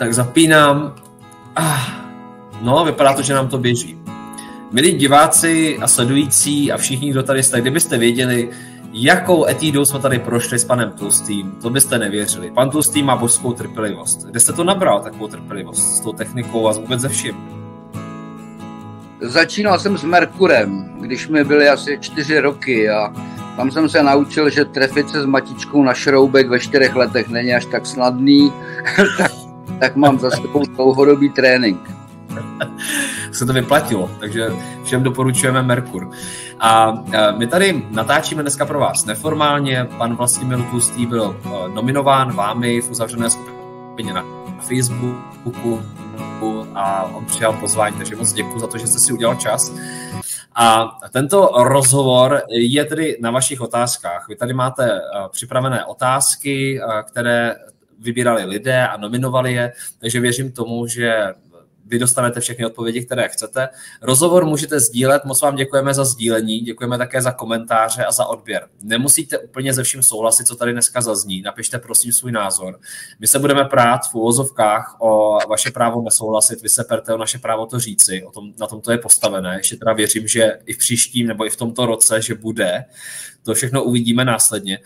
Tak zapínám. Ah, no, vypadá to, že nám to běží. Milí diváci a sledující a všichni, kdo tady jste, kdybyste věděli, jakou etídou jsme tady prošli s panem Tlustým, to byste nevěřili. Pan Tlustý má božskou trpělivost. Kde jste to nabral, takovou trpělivost? S tou technikou a vůbec ze vším? Začínal jsem s Merkurem, když mi byly asi čtyři roky a tam jsem se naučil, že trefit se s matičkou na šroubek ve čtyřech letech není až tak snadný, tak, tak mám za sebou dlouhodobý trénink. se to vyplatilo, takže všem doporučujeme Merkur. A my tady natáčíme dneska pro vás neformálně. Pan Vlastimil Tlustý byl nominován vámi v uzavřené skupině na Facebooku a on přijal pozvání, takže moc děkuji za to, že jste si udělal čas. A tento rozhovor je tedy na vašich otázkách. Vy tady máte připravené otázky, které vybírali lidé a nominovali je, takže věřím tomu, že vy dostanete všechny odpovědi, které chcete. Rozhovor můžete sdílet, moc vám děkujeme za sdílení, děkujeme také za komentáře a za odběr. Nemusíte úplně ze vším souhlasit, co tady dneska zazní, napište prosím svůj názor. My se budeme prát v uvozovkách o vaše právo nesouhlasit, vy se perte o naše právo to říci, o tom, na tom to je postavené. Ještě teda věřím, že i v příštím nebo i v tomto roce, že bude. To všechno uvidíme následně.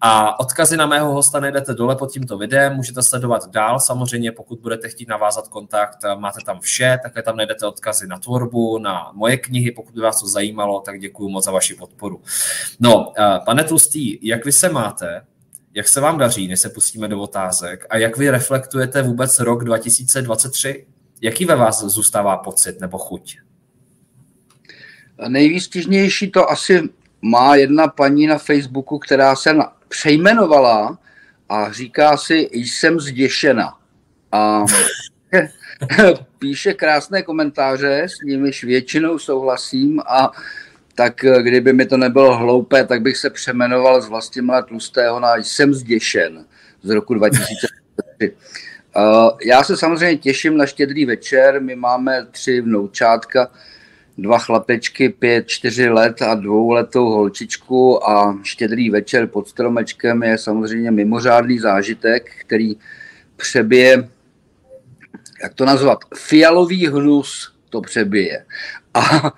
A odkazy na mého hosta najdete dole pod tímto videem, můžete sledovat dál, samozřejmě pokud budete chtít navázat kontakt, máte tam vše, také tam najdete odkazy na tvorbu, na moje knihy, pokud by vás to zajímalo, tak děkuji moc za vaši podporu. No, eh, pane Tlustý, jak vy se máte, jak se vám daří, než se pustíme do otázek a jak vy reflektujete vůbec rok 2023? Jaký ve vás zůstává pocit nebo chuť? Nejvýstižnější to asi má jedna paní na Facebooku, která se přejmenovala a říká si, jsem zděšena. A píše krásné komentáře, s nimiž většinou souhlasím a tak kdyby mi to nebylo hloupé, tak bych se přemenoval z Vlastimila Tlustého na Jsem zděšen z roku 2003. Já se samozřejmě těším na štědrý večer, my máme tři vnoučátka, dva chlapečky, pět, čtyři let a dvouletou holčičku a štědrý večer pod stromečkem je samozřejmě mimořádný zážitek, který přebije, jak to nazvat, fialový hnus to přebije. A,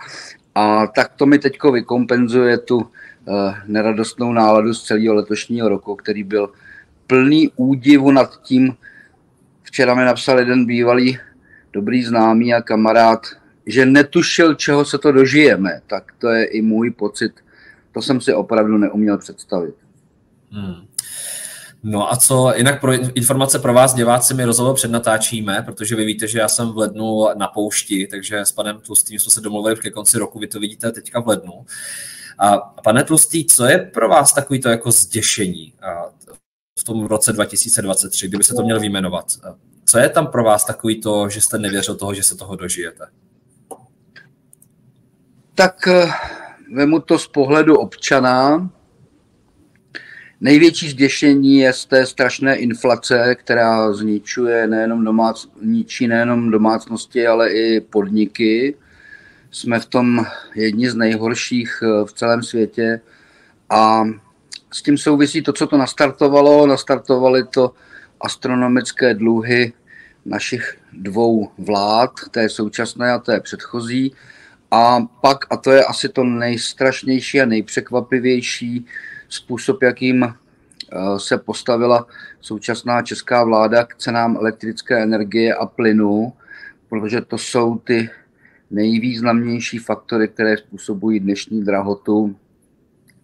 a tak to mi teďko vykompenzuje tu uh, neradostnou náladu z celého letošního roku, který byl plný údivu nad tím, včera mi napsal jeden bývalý dobrý známý a kamarád, že netušil, čeho se to dožijeme, tak to je i můj pocit. To jsem si opravdu neuměl představit. Hmm. No a co, jinak pro informace pro vás, diváci, my rozhovor přednatáčíme, protože vy víte, že já jsem v lednu na poušti, takže s panem Tlustým jsme se domluvili ke konci roku, vy to vidíte teďka v lednu. A pane Tlustý, co je pro vás takový to jako zděšení v tom roce 2023, kdyby se to měl vyjmenovat? Co je tam pro vás takový to, že jste nevěřil toho, že se toho dožijete? Tak eh, vemu to z pohledu občana. Největší zděšení je z té strašné inflace, která zničuje nejenom, domác, ničí nejenom domácnosti, ale i podniky. Jsme v tom jedni z nejhorších eh, v celém světě a s tím souvisí to, co to nastartovalo. Nastartovaly to astronomické dluhy našich dvou vlád, té současné a té předchozí. A pak, a to je asi to nejstrašnější a nejpřekvapivější způsob, jakým eh, se postavila současná česká vláda k cenám elektrické energie a plynu, protože to jsou ty nejvýznamnější faktory, které způsobují dnešní drahotu.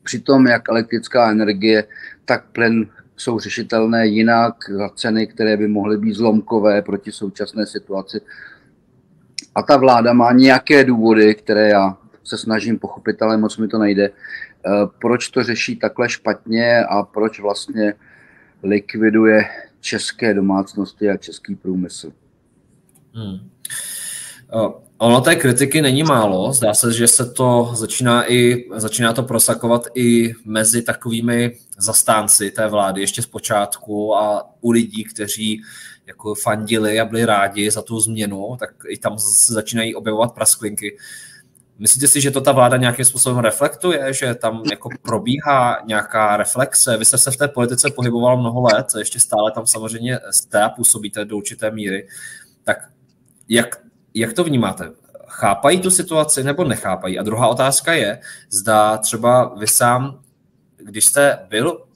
Přitom jak elektrická energie, tak plyn jsou řešitelné jinak za ceny, které by mohly být zlomkové proti současné situaci a ta vláda má nějaké důvody, které já se snažím pochopit, ale moc mi to nejde, eh, proč to řeší takhle špatně a proč vlastně likviduje české domácnosti a český průmysl. Hmm. Ono té kritiky není málo. Zdá se, že se to začíná, i, začíná to prosakovat i mezi takovými zastánci té vlády ještě z počátku a u lidí, kteří jako fandili a byli rádi za tu změnu, tak i tam se začínají objevovat prasklinky. Myslíte si, že to ta vláda nějakým způsobem reflektuje, že tam jako probíhá nějaká reflexe? Vy jste se v té politice pohyboval mnoho let, ještě stále tam samozřejmě jste a působíte do určité míry. Tak jak, jak to vnímáte? Chápají tu situaci nebo nechápají? A druhá otázka je, zda třeba vy sám, když jste byl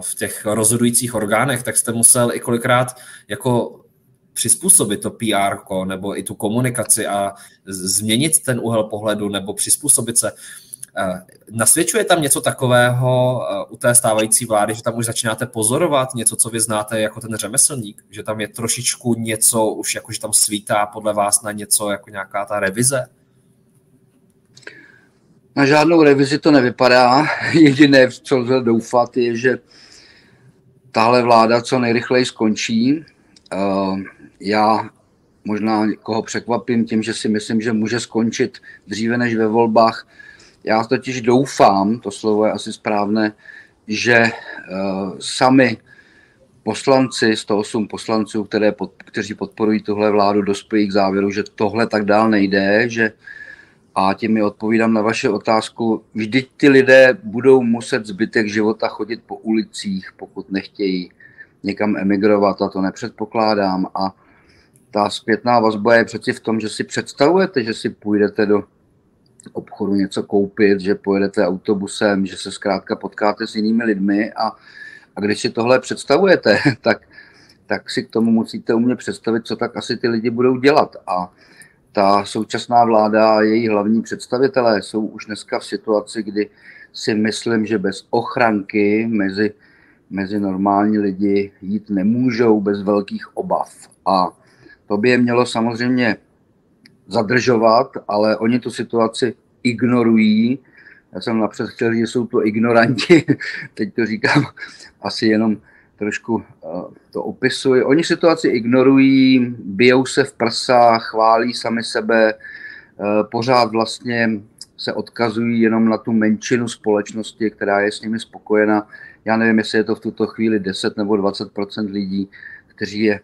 v těch rozhodujících orgánech, tak jste musel i kolikrát jako přizpůsobit to PR nebo i tu komunikaci a změnit ten úhel pohledu nebo přizpůsobit se. Eh, nasvědčuje tam něco takového eh, u té stávající vlády, že tam už začínáte pozorovat něco, co vy znáte jako ten řemeslník, že tam je trošičku něco, už jako, že tam svítá podle vás na něco, jako nějaká ta revize? Na žádnou revizi to nevypadá. Jediné, co lze doufat, je, že tahle vláda co nejrychleji skončí. Eh, já možná někoho překvapím tím, že si myslím, že může skončit dříve než ve volbách. Já totiž doufám, to slovo je asi správné, že uh, sami poslanci, 108 poslanců, které pod, kteří podporují tuhle vládu, dospějí k závěru, že tohle tak dál nejde, že a tím mi odpovídám na vaši otázku. Vždyť ty lidé budou muset zbytek života chodit po ulicích, pokud nechtějí někam emigrovat a to nepředpokládám. A ta zpětná vazba je přeci v tom, že si představujete, že si půjdete do obchodu něco koupit, že pojedete autobusem, že se zkrátka potkáte s jinými lidmi a, a když si tohle představujete, tak, tak si k tomu musíte umět představit, co tak asi ty lidi budou dělat. A ta současná vláda a její hlavní představitelé jsou už dneska v situaci, kdy si myslím, že bez ochranky mezi, mezi normální lidi jít nemůžou bez velkých obav. A to by je mělo samozřejmě zadržovat, ale oni tu situaci ignorují. Já jsem napřed chtěl, že jsou to ignoranti, teď to říkám asi jenom trošku eh, to opisuji. Oni situaci ignorují, bijou se v prsách, chválí sami sebe, eh, pořád vlastně se odkazují jenom na tu menšinu společnosti, která je s nimi spokojena. Já nevím, jestli je to v tuto chvíli 10 nebo 20% lidí, kteří, je,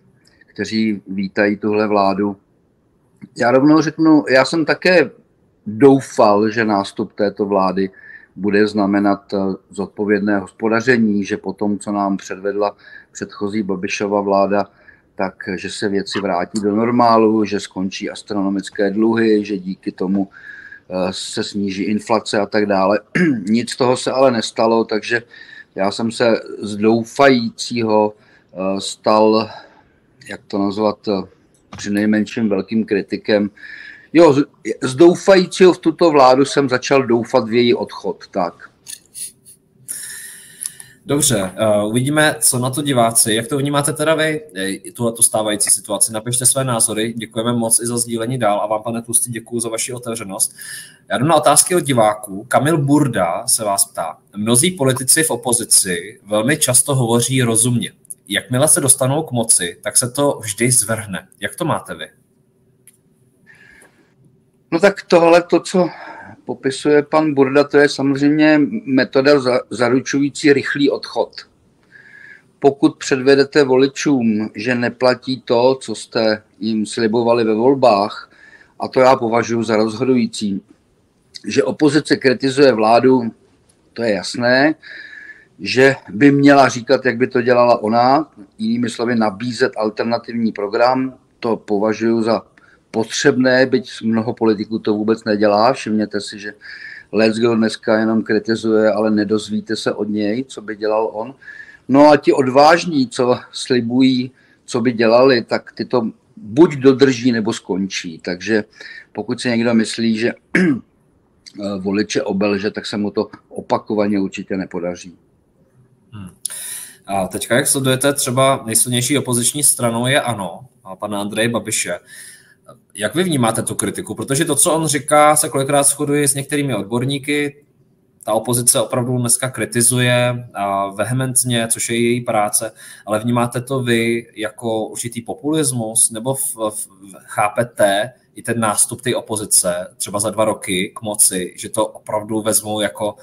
kteří vítají tuhle vládu. Já rovnou řeknu, já jsem také doufal, že nástup této vlády bude znamenat eh, zodpovědné hospodaření, že po tom, co nám předvedla předchozí Babišova vláda, tak že se věci vrátí do normálu, že skončí astronomické dluhy, že díky tomu eh, se sníží inflace a tak dále. Nic toho se ale nestalo, takže já jsem se z doufajícího eh, stal, jak to nazvat, při nejmenším velkým kritikem Jo, z doufajícího v tuto vládu jsem začal doufat v její odchod, tak. Dobře, uh, uvidíme, co na to diváci. Jak to vnímáte teda vy, tuhle stávající situaci? Napište své názory, děkujeme moc i za sdílení dál a vám, pane Tlustý, děkuji za vaši otevřenost. Já jdu na otázky od diváků. Kamil Burda se vás ptá. Mnozí politici v opozici velmi často hovoří rozumně. Jakmile se dostanou k moci, tak se to vždy zvrhne. Jak to máte vy? No tak tohle, to, co popisuje pan Burda, to je samozřejmě metoda za, zaručující rychlý odchod. Pokud předvedete voličům, že neplatí to, co jste jim slibovali ve volbách, a to já považuji za rozhodující, že opozice kritizuje vládu, to je jasné, že by měla říkat, jak by to dělala ona, jinými slovy nabízet alternativní program, to považuji za potřebné, byť mnoho politiků to vůbec nedělá. Všimněte si, že Let's Go dneska jenom kritizuje, ale nedozvíte se od něj, co by dělal on. No a ti odvážní, co slibují, co by dělali, tak ty to buď dodrží, nebo skončí. Takže pokud si někdo myslí, že voliče obelže, tak se mu to opakovaně určitě nepodaří. Hmm. A teďka, jak sledujete, třeba nejsilnější opoziční stranou je ANO, a pana Andreje Babiše. Jak vy vnímáte tu kritiku? Protože to, co on říká, se kolikrát shoduje s některými odborníky. Ta opozice opravdu dneska kritizuje a vehementně, což je její práce, ale vnímáte to vy jako určitý populismus nebo v, v, chápete i ten nástup té opozice třeba za dva roky k moci, že to opravdu vezmou jako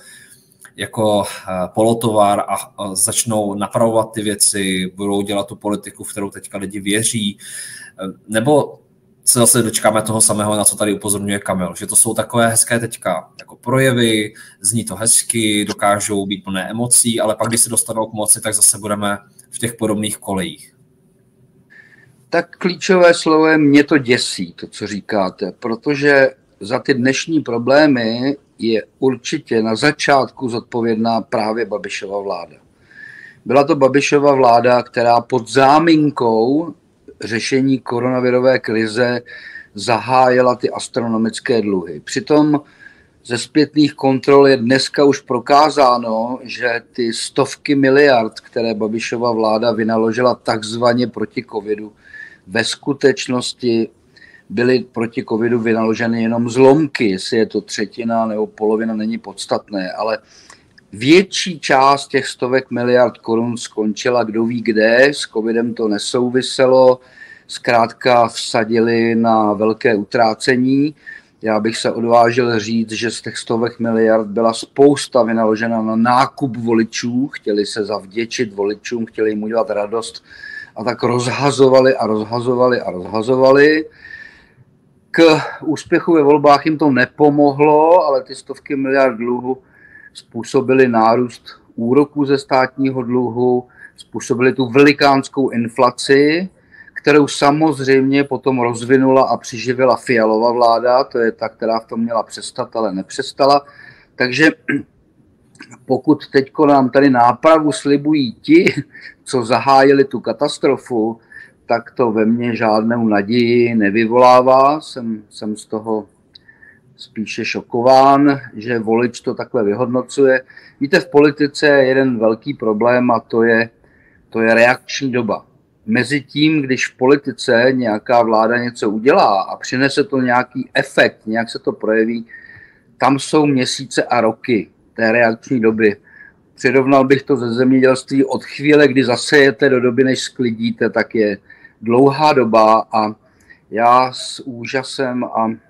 jako eh, polotovar a začnou napravovat ty věci, budou dělat tu politiku, v kterou teďka lidi věří, nebo se zase dočkáme toho samého, na co tady upozorňuje Kamil, že to jsou takové hezké teďka jako projevy, zní to hezky, dokážou být plné emocí, ale pak, když se dostanou k moci, tak zase budeme v těch podobných kolejích. Tak klíčové slovo je mě to děsí, to, co říkáte, protože za ty dnešní problémy je určitě na začátku zodpovědná právě Babišova vláda. Byla to Babišova vláda, která pod záminkou řešení koronavirové krize zahájila ty astronomické dluhy. Přitom ze zpětných kontrol je dneska už prokázáno, že ty stovky miliard, které Babišova vláda vynaložila takzvaně proti covidu, ve skutečnosti byly proti covidu vynaloženy jenom zlomky, jestli je to třetina nebo polovina, není podstatné, ale větší část těch stovek miliard korun skončila kdo ví kde, s covidem to nesouviselo, zkrátka vsadili na velké utrácení. Já bych se odvážil říct, že z těch stovek miliard byla spousta vynaložena na nákup voličů, chtěli se zavděčit voličům, chtěli jim udělat radost a tak rozhazovali a rozhazovali a rozhazovali. K úspěchu ve volbách jim to nepomohlo, ale ty stovky miliard dluhu způsobily nárůst úroků ze státního dluhu, způsobily tu velikánskou inflaci, kterou samozřejmě potom rozvinula a přiživila Fialová vláda, to je ta, která v tom měla přestat, ale nepřestala. Takže pokud teď nám tady nápravu slibují ti, co zahájili tu katastrofu, tak to ve mně žádnou naději nevyvolává. Jsem, jsem z toho spíše šokován, že volič to takhle vyhodnocuje. Víte, v politice je jeden velký problém a to je, to je reakční doba. Mezi tím, když v politice nějaká vláda něco udělá a přinese to nějaký efekt, nějak se to projeví, tam jsou měsíce a roky té reakční doby. Přirovnal bych to ze zemědělství od chvíle, kdy zasejete do doby, než sklidíte, tak je dlouhá doba a já s úžasem a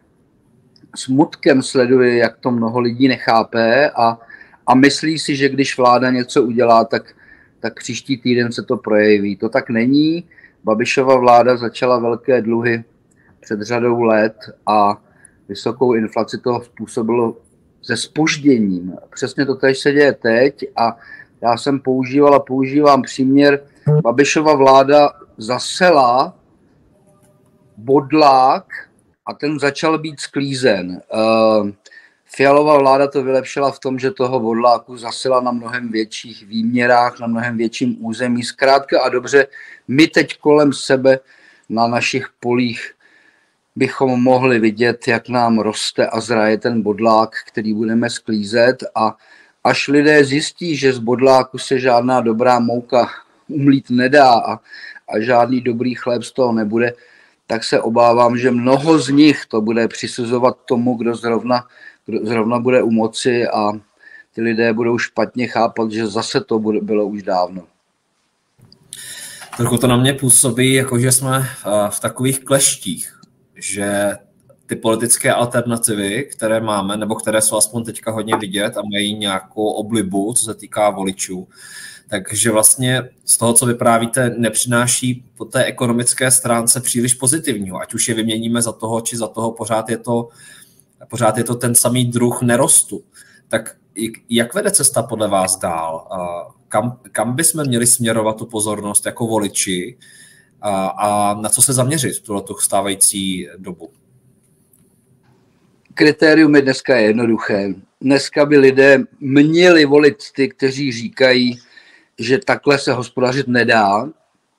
smutkem sleduji, jak to mnoho lidí nechápe a, a myslí si, že když vláda něco udělá, tak, tak příští týden se to projeví. To tak není. Babišova vláda začala velké dluhy před řadou let a vysokou inflaci toho způsobilo se spožděním. Přesně to tež se děje teď a já jsem používal a používám příměr. Babišova vláda zasela bodlák a ten začal být sklízen. Uh, Fialová vláda to vylepšila v tom, že toho bodláku zasila na mnohem větších výměrách, na mnohem větším území. Zkrátka a dobře, my teď kolem sebe na našich polích bychom mohli vidět, jak nám roste a zraje ten bodlák, který budeme sklízet a až lidé zjistí, že z bodláku se žádná dobrá mouka umlít nedá a, a žádný dobrý chléb z toho nebude, tak se obávám, že mnoho z nich to bude přisuzovat tomu, kdo zrovna, kdo zrovna bude u moci a ty lidé budou špatně chápat, že zase to bude, bylo už dávno. Trochu to na mě působí, jako že jsme v takových kleštích, že ty politické alternativy, které máme, nebo které jsou aspoň teďka hodně vidět a mají nějakou oblibu, co se týká voličů, takže vlastně z toho, co vyprávíte, nepřináší po té ekonomické stránce příliš pozitivního. Ať už je vyměníme za toho, či za toho, pořád je to, pořád je to ten samý druh nerostu. Tak jak vede cesta podle vás dál? Kam, kam bychom měli směrovat tu pozornost jako voliči a, a na co se zaměřit v tuto stávající dobu? Kritérium je dneska jednoduché. Dneska by lidé měli volit ty, kteří říkají, že takhle se hospodařit nedá,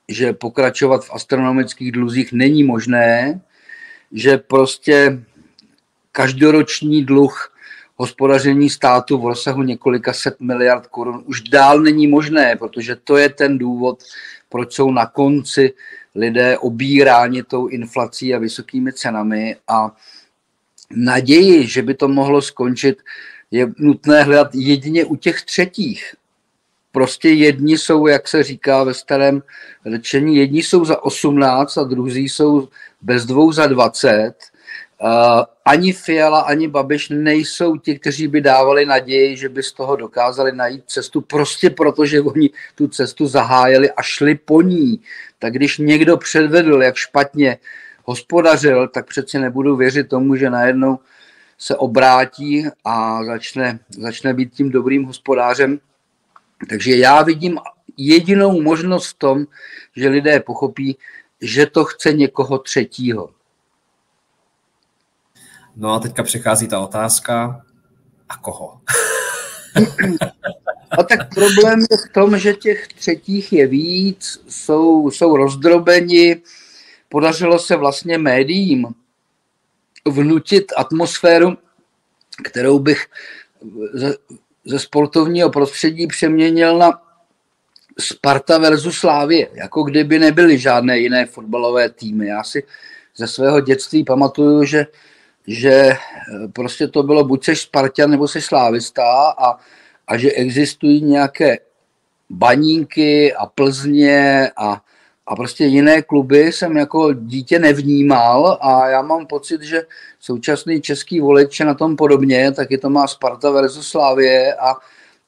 že pokračovat v astronomických dluzích není možné, že prostě každoroční dluh hospodaření státu v rozsahu několika set miliard korun už dál není možné, protože to je ten důvod, proč jsou na konci lidé obíráni tou inflací a vysokými cenami a naději, že by to mohlo skončit, je nutné hledat jedině u těch třetích. Prostě jedni jsou, jak se říká ve starém řečení, jedni jsou za 18 a druzí jsou bez dvou za 20. Uh, ani Fiala, ani Babiš nejsou ti, kteří by dávali naději, že by z toho dokázali najít cestu, prostě proto, že oni tu cestu zahájili a šli po ní. Tak když někdo předvedl, jak špatně hospodařil, tak přeci nebudu věřit tomu, že najednou se obrátí a začne, začne být tím dobrým hospodářem. Takže já vidím jedinou možnost v tom, že lidé pochopí, že to chce někoho třetího. No a teďka přichází ta otázka, a koho? A tak problém je v tom, že těch třetích je víc, jsou, jsou rozdrobeni. Podařilo se vlastně médiím vnutit atmosféru, kterou bych ze, sportovního prostředí přeměnil na Sparta versus Slávě, jako kdyby nebyly žádné jiné fotbalové týmy. Já si ze svého dětství pamatuju, že, že prostě to bylo buď seš Spartan nebo seš Slávista a a že existují nějaké baníky a Plzně a, a prostě jiné kluby jsem jako dítě nevnímal a já mám pocit, že současný český volič je na tom podobně, taky to má Sparta versus Slávě a,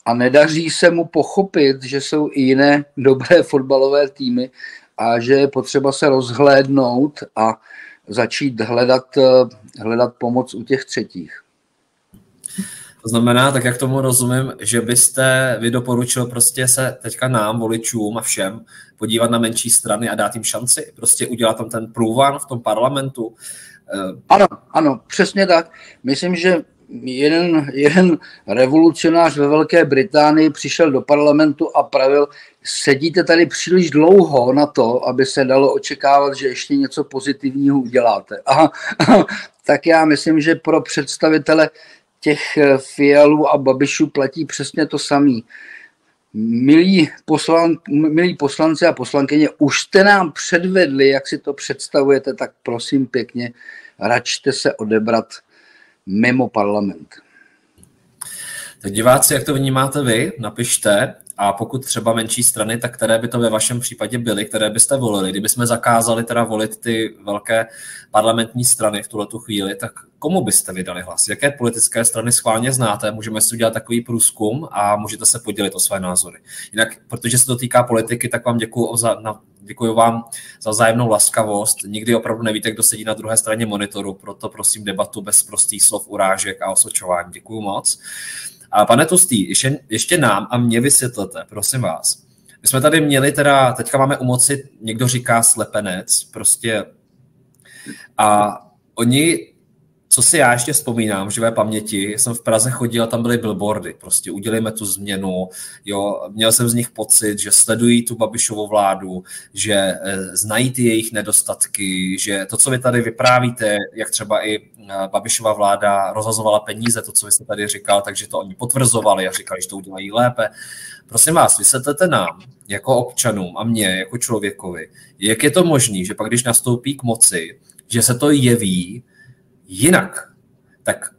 a nedaří se mu pochopit, že jsou i jiné dobré fotbalové týmy a že je potřeba se rozhlédnout a začít hledat, hledat pomoc u těch třetích. To znamená, tak jak tomu rozumím, že byste vy doporučil prostě se teďka nám, voličům a všem podívat na menší strany a dát jim šanci, prostě udělat tam ten průvan v tom parlamentu. Eh, ano, ano, přesně tak. Myslím, že jeden, jeden revolucionář ve Velké Británii přišel do parlamentu a pravil, sedíte tady příliš dlouho na to, aby se dalo očekávat, že ještě něco pozitivního uděláte. A, a tak já myslím, že pro představitele těch eh, Fialů a Babišů platí přesně to samý. Milí, poslan, milí poslanci a poslankyně, už jste nám předvedli, jak si to představujete, tak prosím pěkně, račte se odebrat mimo parlament. Tak diváci, jak to vnímáte vy, napište. A pokud třeba menší strany, tak které by to ve vašem případě byly, které byste volili? Kdyby jsme zakázali teda volit ty velké parlamentní strany v tuhle chvíli, tak komu byste vydali hlas? Jaké politické strany schválně znáte? Můžeme si udělat takový průzkum a můžete se podělit o své názory. Jinak, protože se to týká politiky, tak vám děkuji za, na, děkuji vám za vzájemnou laskavost. Nikdy opravdu nevíte, kdo sedí na druhé straně monitoru, proto prosím debatu bez prostých slov, urážek a osočování. Děkuji moc. A pane Tustý, ještě, ještě nám a mě vysvětlete, prosím vás. My jsme tady měli teda, teďka máme u moci, někdo říká slepenec, prostě a oni co si já ještě vzpomínám živé paměti, jsem v Praze chodil a tam byly billboardy, prostě udělejme tu změnu, jo, měl jsem z nich pocit, že sledují tu Babišovou vládu, že e, znají ty jejich nedostatky, že to, co vy tady vyprávíte, jak třeba i e, Babišova vláda rozhazovala peníze, to, co vy jste tady říkal, takže to oni potvrzovali a říkali, že to udělají lépe. Prosím vás, vysvětlete nám, jako občanům a mě, jako člověkovi, jak je to možné, že pak, když nastoupí k moci, že se to jeví jinak, tak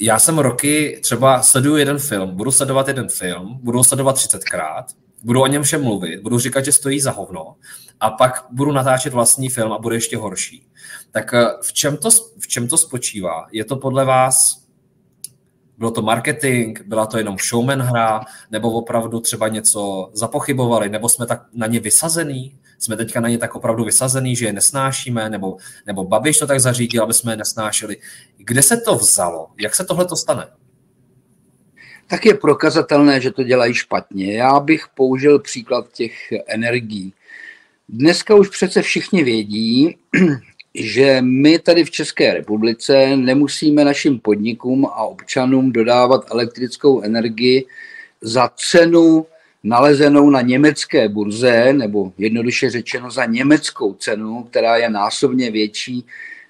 já jsem roky třeba sleduju jeden film, budu sledovat jeden film, budu sledovat 30krát, budu o něm všem mluvit, budu říkat, že stojí za hovno a pak budu natáčet vlastní film a bude ještě horší. Tak eh, v čem to, v čem to spočívá? Je to podle vás, bylo to marketing, byla to jenom showman hra, nebo opravdu třeba něco zapochybovali, nebo jsme tak na ně vysazený? Jsme teďka na ně tak opravdu vysazený, že je nesnášíme, nebo, nebo Babiš to tak zařídil, aby jsme je nesnášeli. Kde se to vzalo? Jak se tohle to stane? Tak je prokazatelné, že to dělají špatně. Já bych použil příklad těch energií. Dneska už přece všichni vědí, že my tady v České republice nemusíme našim podnikům a občanům dodávat elektrickou energii za cenu nalezenou na německé burze, nebo jednoduše řečeno za německou cenu, která je násobně větší,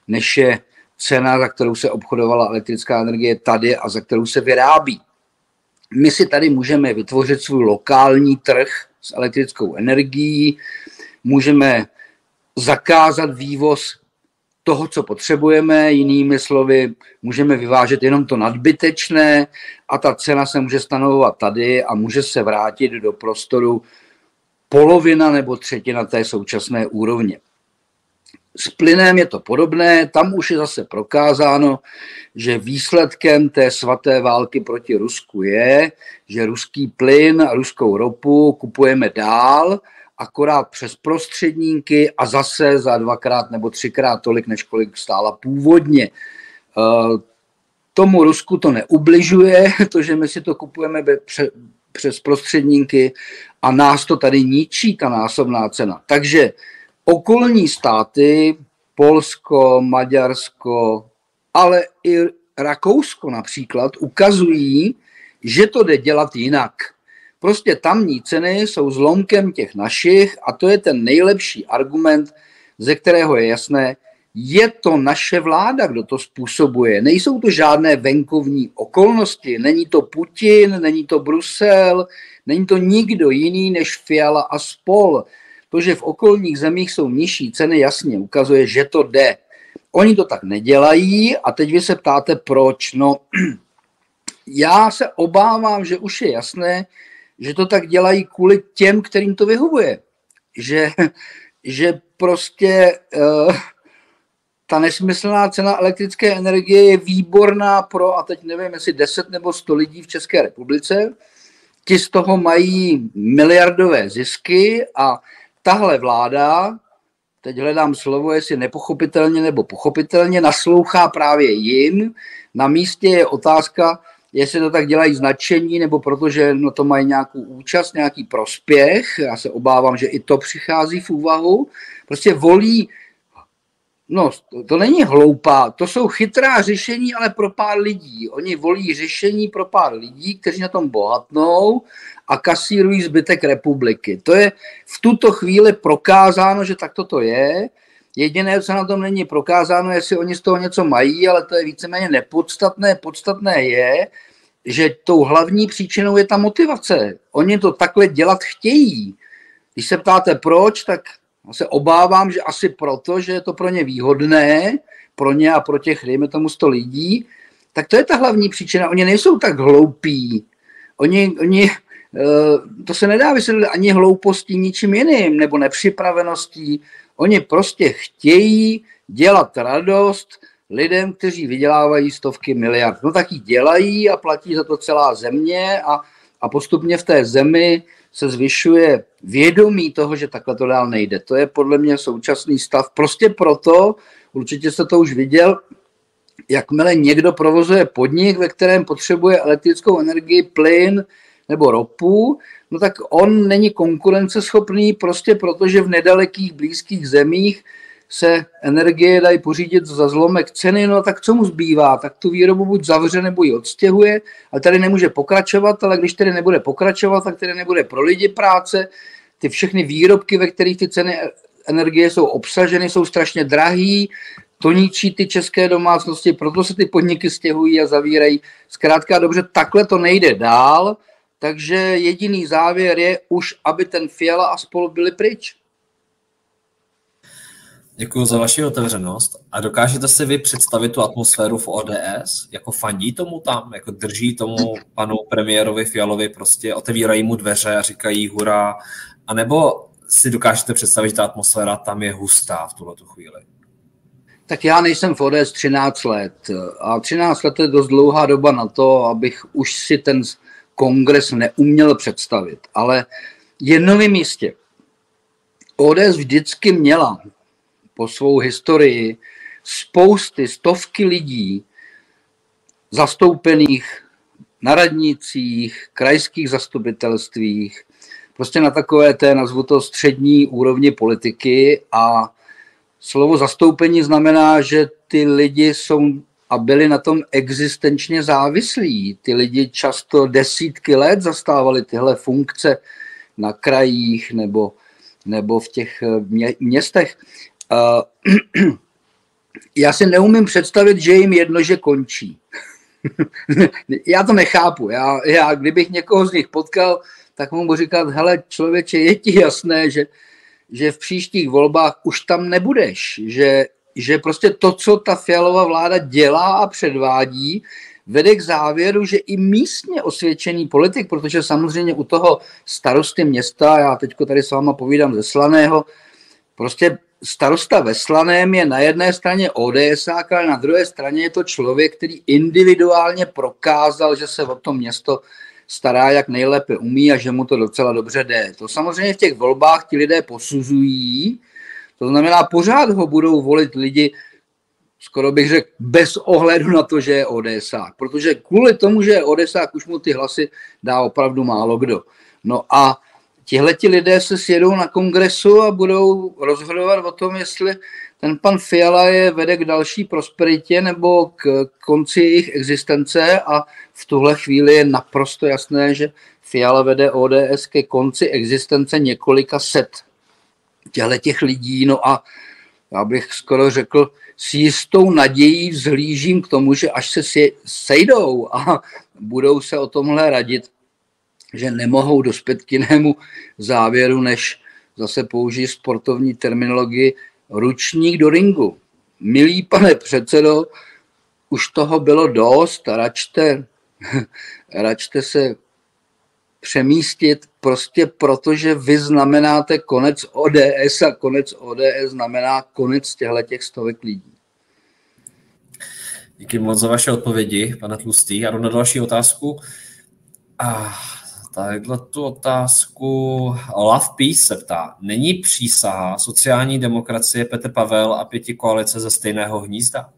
než je cena, za kterou se obchodovala elektrická energie tady a za kterou se vyrábí. My si tady můžeme vytvořit svůj lokální trh s elektrickou energií, můžeme zakázat vývoz toho, co potřebujeme, jinými slovy, můžeme vyvážet jenom to nadbytečné a ta cena se může stanovovat tady a může se vrátit do prostoru polovina nebo třetina té současné úrovně. S plynem je to podobné, tam už je zase prokázáno, že výsledkem té svaté války proti Rusku je, že ruský plyn a ruskou ropu kupujeme dál akorát přes prostředníky a zase za dvakrát nebo třikrát tolik, než kolik stála původně. Eh, tomu Rusku to neubližuje, to, že my si to kupujeme přes prostředníky a nás to tady ničí, ta násobná cena. Takže okolní státy, Polsko, Maďarsko, ale i Rakousko například, ukazují, že to jde dělat jinak. Prostě tamní ceny jsou zlomkem těch našich a to je ten nejlepší argument, ze kterého je jasné, je to naše vláda, kdo to způsobuje. Nejsou to žádné venkovní okolnosti, není to Putin, není to Brusel, není to nikdo jiný než Fiala a spol. To, že v okolních zemích jsou nižší ceny, jasně ukazuje, že to jde. Oni to tak nedělají a teď vy se ptáte, proč. No, já se obávám, že už je jasné, že to tak dělají kvůli těm, kterým to vyhovuje. Že, že prostě uh, ta nesmyslná cena elektrické energie je výborná pro, a teď nevím, jestli 10 nebo 100 lidí v České republice. Ti z toho mají miliardové zisky a tahle vláda, teď hledám slovo, jestli nepochopitelně nebo pochopitelně, naslouchá právě jim. Na místě je otázka, jestli to tak dělají značení, nebo protože no to mají nějakou účast, nějaký prospěch. Já se obávám, že i to přichází v úvahu. Prostě volí, no to, není hloupá, to jsou chytrá řešení, ale pro pár lidí. Oni volí řešení pro pár lidí, kteří na tom bohatnou a kasírují zbytek republiky. To je v tuto chvíli prokázáno, že takto to je. Jediné, co na tom není prokázáno, jestli oni z toho něco mají, ale to je víceméně nepodstatné. Podstatné je, že tou hlavní příčinou je ta motivace. Oni to takhle dělat chtějí. Když se ptáte proč, tak se obávám, že asi proto, že je to pro ně výhodné, pro ně a pro těch, dejme tomu, 100 lidí, tak to je ta hlavní příčina. Oni nejsou tak hloupí. Oni, oni eh, to se nedá vysvětlit ani hloupostí ničím jiným, nebo nepřipraveností. Oni prostě chtějí dělat radost lidem, kteří vydělávají stovky miliard. No tak ji dělají a platí za to celá země a, a postupně v té zemi se zvyšuje vědomí toho, že takhle to dál nejde. To je podle mě současný stav. Prostě proto, určitě jste to už viděl, jakmile někdo provozuje podnik, ve kterém potřebuje elektrickou energii, plyn nebo ropu, no tak on není konkurenceschopný prostě proto, že v nedalekých blízkých zemích se energie dají pořídit za zlomek ceny, no tak co mu zbývá? Tak tu výrobu buď zavře nebo ji odstěhuje, ale tady nemůže pokračovat, ale když tady nebude pokračovat, tak tady nebude pro lidi práce. Ty všechny výrobky, ve kterých ty ceny energie jsou obsaženy, jsou strašně drahý, to ničí ty české domácnosti, proto se ty podniky stěhují a zavírají. Zkrátka dobře, takhle to nejde dál, takže jediný závěr je už, aby ten Fiala a spolu byli pryč. Děkuji za vaši otevřenost. A dokážete si vy představit tu atmosféru v ODS? Jako fandí tomu tam? Jako drží tomu panu premiérovi Fialovi, prostě otevírají mu dveře a říkají hurá? A nebo si dokážete představit, že ta atmosféra tam je hustá v tuhle chvíli? Tak já nejsem v ODS 13 let a 13 let je dost dlouhá doba na to, abych už si ten kongres neuměl představit. Ale jedno mi místě. ODS vždycky měla po svou historii spousty, stovky lidí zastoupených na radnicích, krajských zastupitelstvích, prostě na takové té, nazvu to, střední úrovni politiky a slovo zastoupení znamená, že ty lidi jsou a byli na tom existenčně závislí. Ty lidi často desítky let zastávali tyhle funkce na krajích nebo, nebo v těch mě, městech. já si neumím představit, že jim jedno, že končí. já to nechápu. Já, já, kdybych někoho z nich potkal, tak mu budu říkat, hele člověče, je ti jasné, že, že v příštích volbách už tam nebudeš, že, že prostě to, co ta fialová vláda dělá a předvádí, vede k závěru, že i místně osvědčený politik, protože samozřejmě u toho starosty města, já teď tady s váma povídám ze Slaného, prostě starosta ve Slaném je na jedné straně ODS, ale na druhé straně je to člověk, který individuálně prokázal, že se o to město stará, jak nejlépe umí a že mu to docela dobře jde. To samozřejmě v těch volbách ti lidé posuzují, to znamená, pořád ho budou volit lidi, skoro bych řekl, bez ohledu na to, že je ODSák. Protože kvůli tomu, že je ODSák, už mu ty hlasy dá opravdu málo kdo. No a tihle ti lidé se sjedou na kongresu a budou rozhodovat o tom, jestli ten pan Fiala je vede k další prosperitě nebo k konci jejich existence a v tuhle chvíli je naprosto jasné, že Fiala vede ODS ke konci existence několika set těchto těch lidí. No a já bych skoro řekl, s jistou nadějí vzhlížím k tomu, že až se sejdou a budou se o tomhle radit, že nemohou dospět k jinému závěru, než zase použijí sportovní terminologii ručník do ringu. Milý pane předsedo, už toho bylo dost, račte, račte se přemístit prostě proto, že vy znamenáte konec ODS a konec ODS znamená konec těchto těch stovek lidí. Díky moc za vaše odpovědi, pane Tlustý. A na další otázku. A tadyhle tu otázku Love Peace se ptá. Není přísaha sociální demokracie Petr Pavel a pěti koalice ze stejného hnízda?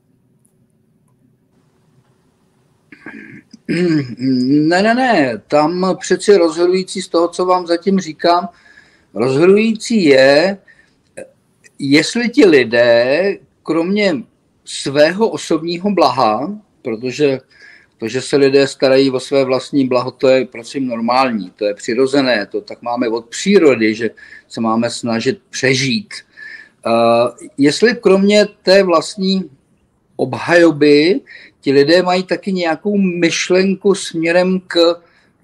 Ne, ne, ne, tam přeci rozhodující z toho, co vám zatím říkám, rozhodující je, jestli ti lidé, kromě svého osobního blaha, protože to, že se lidé starají o své vlastní blaho, to je prosím normální, to je přirozené, to tak máme od přírody, že se máme snažit přežít. Uh, jestli kromě té vlastní obhajoby ti lidé mají taky nějakou myšlenku směrem k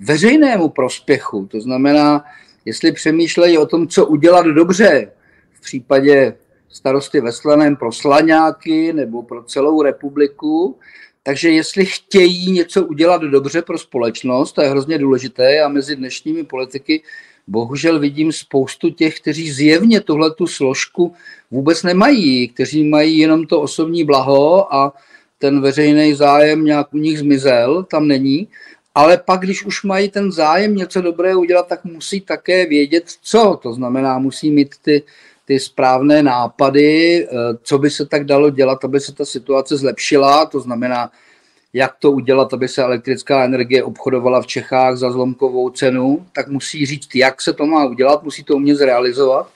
veřejnému prospěchu. To znamená, jestli přemýšlejí o tom, co udělat dobře v případě starosty ve Slaném pro slaňáky nebo pro celou republiku, takže jestli chtějí něco udělat dobře pro společnost, to je hrozně důležité a mezi dnešními politiky bohužel vidím spoustu těch, kteří zjevně tuhle tu složku vůbec nemají, kteří mají jenom to osobní blaho a ten veřejný zájem nějak u nich zmizel, tam není, ale pak, když už mají ten zájem něco dobrého udělat, tak musí také vědět, co. To znamená, musí mít ty, ty správné nápady, eh, co by se tak dalo dělat, aby se ta situace zlepšila. To znamená, jak to udělat, aby se elektrická energie obchodovala v Čechách za zlomkovou cenu, tak musí říct, jak se to má udělat, musí to umět zrealizovat.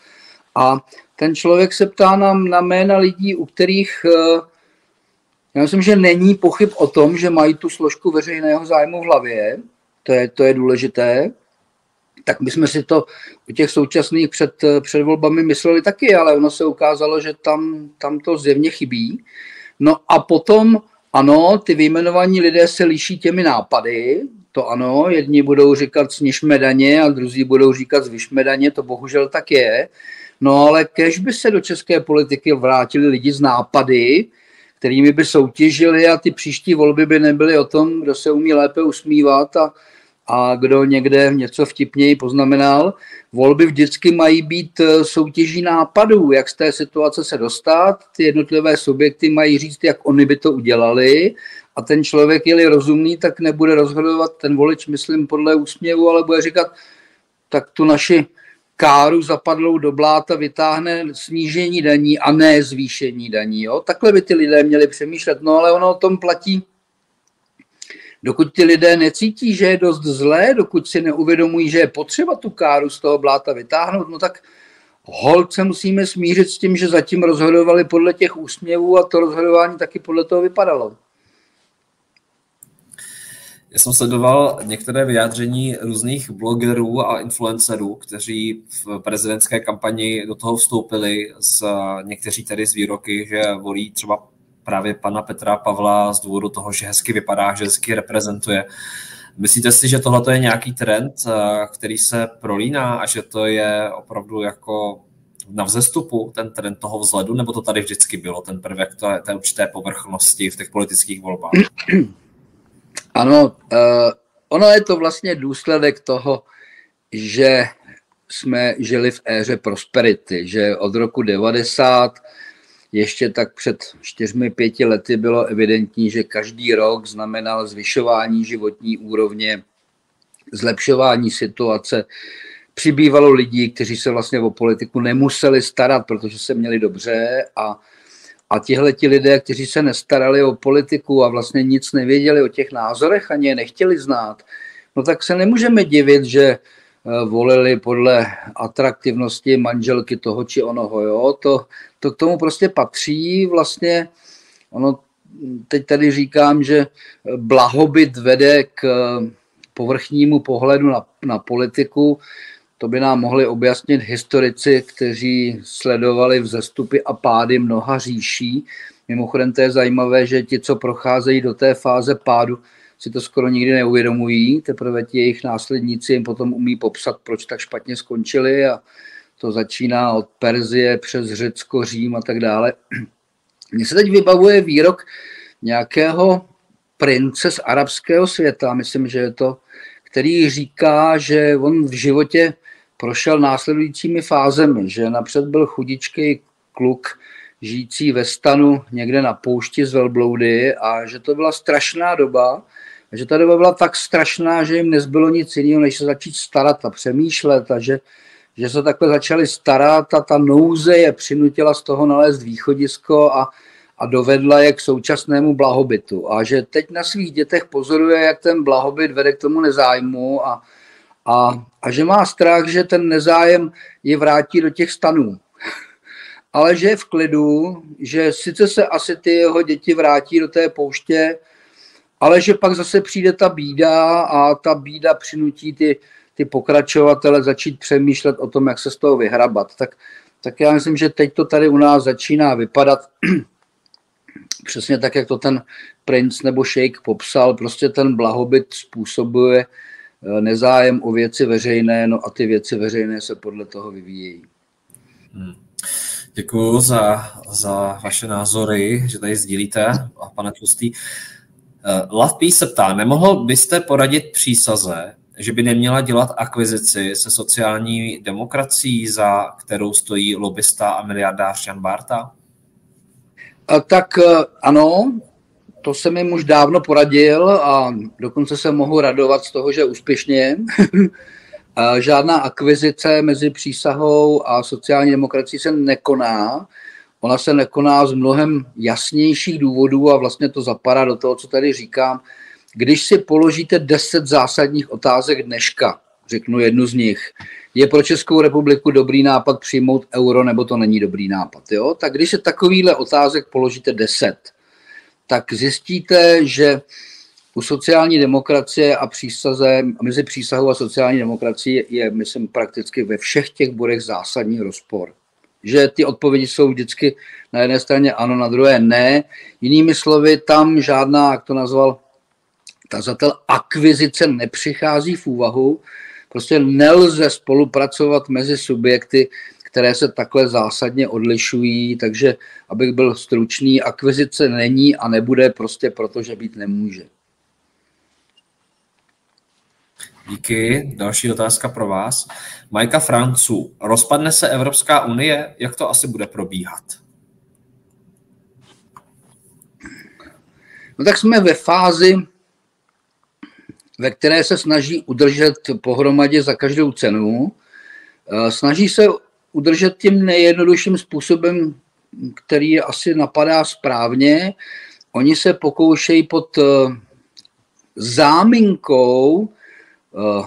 A ten člověk se ptá na, na jména lidí, u kterých eh, já myslím, že není pochyb o tom, že mají tu složku veřejného zájmu v hlavě, to je, to je důležité, tak my jsme si to u těch současných před, před volbami mysleli taky, ale ono se ukázalo, že tam, tam to zjevně chybí. No a potom, ano, ty vyjmenovaní lidé se liší těmi nápady, to ano, jedni budou říkat snižme daně a druzí budou říkat zvyšme daně, to bohužel tak je. No ale kež by se do české politiky vrátili lidi z nápady, kterými by soutěžili a ty příští volby by nebyly o tom, kdo se umí lépe usmívat a, a kdo někde něco vtipněji poznamenal. Volby vždycky mají být eh, soutěží nápadů, jak z té situace se dostat. Ty jednotlivé subjekty mají říct, jak oni by to udělali a ten člověk, je-li rozumný, tak nebude rozhodovat ten volič, myslím, podle úsměvu, ale bude říkat, tak tu naši káru zapadlou do bláta vytáhne snížení daní a ne zvýšení daní. Jo? Takhle by ty lidé měli přemýšlet. No ale ono o tom platí. Dokud ty lidé necítí, že je dost zlé, dokud si neuvědomují, že je potřeba tu káru z toho bláta vytáhnout, no tak holce musíme smířit s tím, že zatím rozhodovali podle těch úsměvů a to rozhodování taky podle toho vypadalo. Já jsem sledoval některé vyjádření různých blogerů a influencerů, kteří v prezidentské kampani do toho vstoupili, s, někteří tedy z výroky, že volí třeba právě pana Petra Pavla z důvodu toho, že hezky vypadá, že hezky reprezentuje. Myslíte si, že tohle je nějaký trend, který se prolíná a že to je opravdu jako na vzestupu, ten trend toho vzhledu, nebo to tady vždycky bylo, ten prvek té, té určité povrchnosti v těch politických volbách? Ano, uh, ono je to vlastně důsledek toho, že jsme žili v éře prosperity, že od roku 90 ještě tak před čtyřmi, pěti lety bylo evidentní, že každý rok znamenal zvyšování životní úrovně zlepšování situace. Přibývalo lidí, kteří se vlastně o politiku nemuseli starat, protože se měli dobře a, a tihle ti lidé, kteří se nestarali o politiku a vlastně nic nevěděli o těch názorech, ani je nechtěli znát, no tak se nemůžeme divit, že eh, volili podle atraktivnosti manželky toho či onoho. Jo? To, to k tomu prostě patří. Vlastně ono, teď tady říkám, že blahobyt vede k eh, povrchnímu pohledu na, na politiku. To by nám mohli objasnit historici, kteří sledovali vzestupy a pády mnoha říší. Mimochodem to je zajímavé, že ti, co procházejí do té fáze pádu, si to skoro nikdy neuvědomují, teprve ti jejich následníci jim potom umí popsat, proč tak špatně skončili a to začíná od Perzie přes Řecko, Řím a tak dále. Mně se teď vybavuje výrok nějakého prince z arabského světa, myslím, že je to, který říká, že on v životě prošel následujícími fázemi, že napřed byl chudičký kluk, žijící ve stanu někde na poušti z velbloudy a že to byla strašná doba, a že ta doba byla tak strašná, že jim nezbylo nic jiného, než se začít starat a přemýšlet a že, že se takhle začali starat a ta nouze je přinutila z toho nalézt východisko a, a dovedla je k současnému blahobytu. A že teď na svých dětech pozoruje, jak ten blahobyt vede k tomu nezájmu a, a, a že má strach, že ten nezájem je vrátí do těch stanů. Ale že je v klidu, že sice se asi ty jeho děti vrátí do té pouště, ale že pak zase přijde ta bída a ta bída přinutí ty, ty pokračovatele začít přemýšlet o tom, jak se z toho vyhrabat. Tak, tak já myslím, že teď to tady u nás začíná vypadat přesně tak, jak to ten princ nebo šejk popsal. Prostě ten blahobyt způsobuje nezájem o věci veřejné, no a ty věci veřejné se podle toho vyvíjejí. Hmm. Děkuji za, za vaše názory, že tady sdílíte, pane Tlustý. Eh, Love P se ptá, nemohl byste poradit přísaze, že by neměla dělat akvizici se sociální demokracií, za kterou stojí lobista a miliardář Jan Barta? A tak eh, ano, to jsem jim už dávno poradil a dokonce se mohu radovat z toho, že úspěšně. Žádná akvizice mezi přísahou a sociální demokracií se nekoná. Ona se nekoná z mnohem jasnějších důvodů a vlastně to zapadá do toho, co tady říkám. Když si položíte deset zásadních otázek dneška, řeknu jednu z nich, je pro Českou republiku dobrý nápad přijmout euro, nebo to není dobrý nápad. Jo? Tak když se takovýhle otázek položíte deset, tak zjistíte, že u sociální demokracie a přísaze, mezi přísahou a sociální demokracií je, myslím, prakticky ve všech těch bodech zásadní rozpor že ty odpovědi jsou vždycky na jedné straně ano, na druhé ne. Jinými slovy, tam žádná, jak to nazval tazatel, akvizice nepřichází v úvahu. Prostě nelze spolupracovat mezi subjekty, které se takhle zásadně odlišují, takže abych byl stručný, akvizice není a nebude prostě proto, že být nemůže. Díky. Další otázka pro vás. Majka Francu. Rozpadne se Evropská unie? Jak to asi bude probíhat? No tak jsme ve fázi, ve které se snaží udržet pohromadě za každou cenu. Eh, snaží se udržet tím nejjednodušším způsobem, který asi napadá správně. Oni se pokoušejí pod eh, záminkou Eh,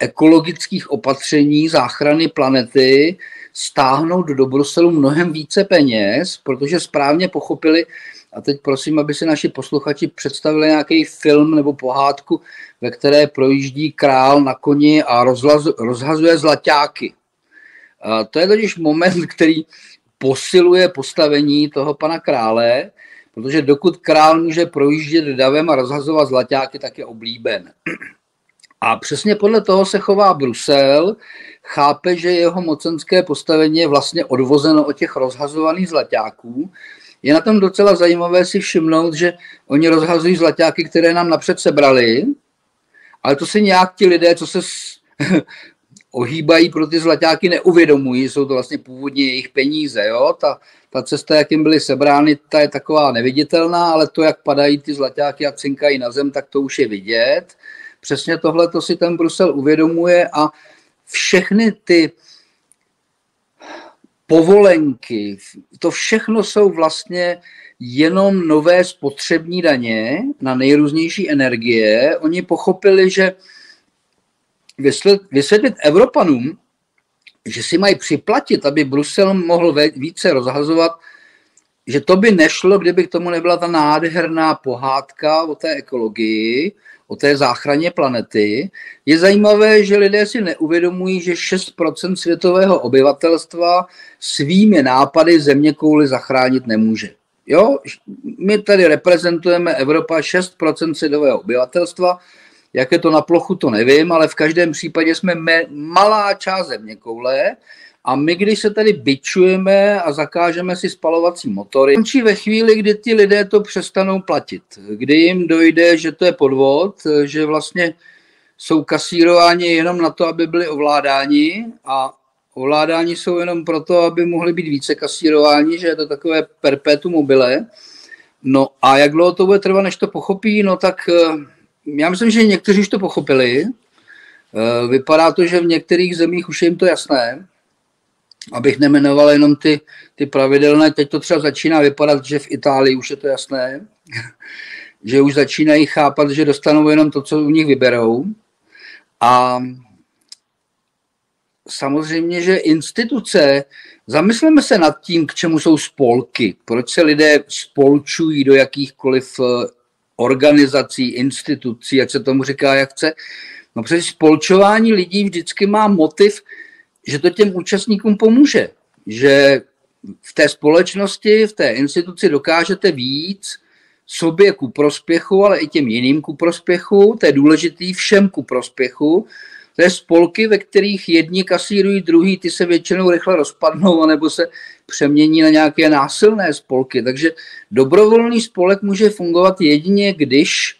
ekologických opatření záchrany planety stáhnout do Bruselu mnohem více peněz, protože správně pochopili, a teď prosím, aby si naši posluchači představili nějaký film nebo pohádku, ve které projíždí král na koni a rozhazuje zlaťáky. A to je totiž moment, který posiluje postavení toho pana krále, protože dokud král může projíždět davem a rozhazovat zlaťáky, tak je oblíben. A přesně podle toho se chová Brusel, chápe, že jeho mocenské postavení je vlastně odvozeno od těch rozhazovaných zlaťáků. Je na tom docela zajímavé si všimnout, že oni rozhazují zlaťáky, které nám napřed sebrali, ale to si nějak ti lidé, co se ohýbají pro ty zlaťáky, neuvědomují. Jsou to vlastně původně jejich peníze. Jo? Ta, ta cesta, jak jim byly sebrány, ta je taková neviditelná, ale to, jak padají ty zlaťáky a cinkají na zem, tak to už je vidět. přesně tohle to si ten Brusel uvědomuje a všechny ty povolenky, to všechno jsou vlastně jenom nové spotřební daně na nejrůznější energie. Oni pochopili, že vysvětlit Evropanům, že si mají připlatit, aby Brusel mohl více rozhazovat, že to by nešlo, kdyby k tomu nebyla ta nádherná pohádka o té ekologii, o té záchraně planety. Je zajímavé, že lidé si neuvědomují, že 6% světového obyvatelstva svými nápady země kouly zachránit nemůže. Jo, my tady reprezentujeme Evropa 6% světového obyvatelstva, jak je to na plochu, to nevím, ale v každém případě jsme malá část země koule a my, když se tady byčujeme a zakážeme si spalovací motory, končí ve chvíli, kdy ty lidé to přestanou platit. Kdy jim dojde, že to je podvod, že vlastně jsou kasírováni jenom na to, aby byli ovládáni a ovládání jsou jenom proto, aby mohli být více kasírováni, že je to takové perpetuum mobile. No a jak dlouho to bude trvat, než to pochopí, no tak eh, já myslím, že někteří už to pochopili. Eh, vypadá to, že v některých zemích už je jim to jasné. Abych nemenoval jenom ty, ty pravidelné, teď to třeba začíná vypadat, že v Itálii už je to jasné, že už začínají chápat, že dostanou jenom to, co u nich vyberou. A samozřejmě, že instituce, zamysleme se nad tím, k čemu jsou spolky, proč se lidé spolčují do jakýchkoliv eh, organizací, institucí, jak se tomu říká, jak chce. No přes spolčování lidí vždycky má motiv, že to těm účastníkům pomůže, že v té společnosti, v té instituci dokážete víc sobě ku prospěchu, ale i těm jiným ku prospěchu, to je důležitý všem ku prospěchu, to je spolky, ve kterých jedni kasírují, druhý, ty se většinou rychle rozpadnou, anebo se přemění na nějaké násilné spolky. Takže dobrovolný spolek může fungovat jedině, když,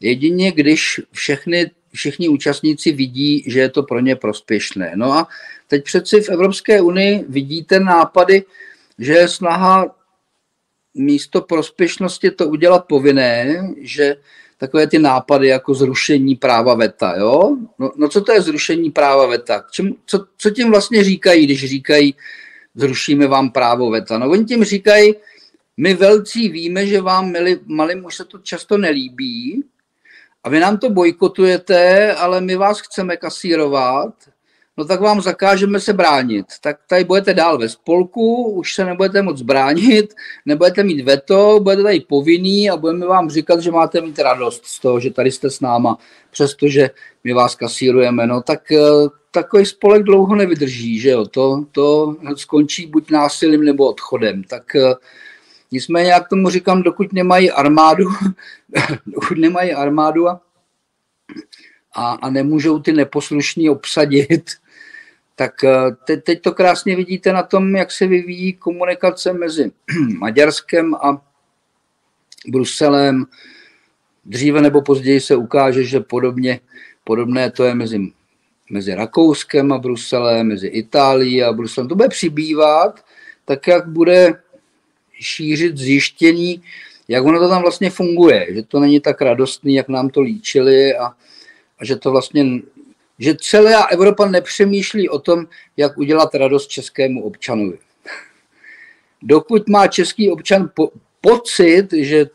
jedině, když všechny, všichni účastníci vidí, že je to pro ně prospěšné. No a teď přeci v Evropské unii vidíte nápady, že je snaha místo prospěšnosti to udělat povinné, že takové ty nápady jako zrušení práva VETA. Jo? No, no co to je zrušení práva VETA? Čem, co, co tím vlastně říkají, když říkají, zrušíme vám právo VETA? No oni tím říkají, my velcí víme, že vám mali, malým už se to často nelíbí a vy nám to bojkotujete, ale my vás chceme kasírovat, no tak vám zakážeme se bránit. Tak tady budete dál ve spolku, už se nebudete moc bránit, nebudete mít veto, budete tady povinný a budeme vám říkat, že máte mít radost z toho, že tady jste s náma, přestože my vás kasírujeme. No tak eh, takový spolek dlouho nevydrží, že jo, to, to skončí buď násilím nebo odchodem. Tak eh, nicméně, jak tomu říkám, dokud nemají armádu, dokud nemají armádu a, a, a nemůžou ty neposlušní obsadit, tak eh, te, teď to krásně vidíte na tom, jak se vyvíjí komunikace mezi Maďarskem a Bruselem. Dříve nebo později se ukáže, že podobně, podobné to je mezi, mezi Rakouskem a Bruselem, mezi Itálií a Bruselem. To bude přibývat, tak jak bude šířit zjištění, jak ono to tam vlastně funguje, že to není tak radostný, jak nám to líčili a, a že to vlastně že celá Evropa nepřemýšlí o tom, jak udělat radost českému občanovi. Dokud má český občan po, pocit, že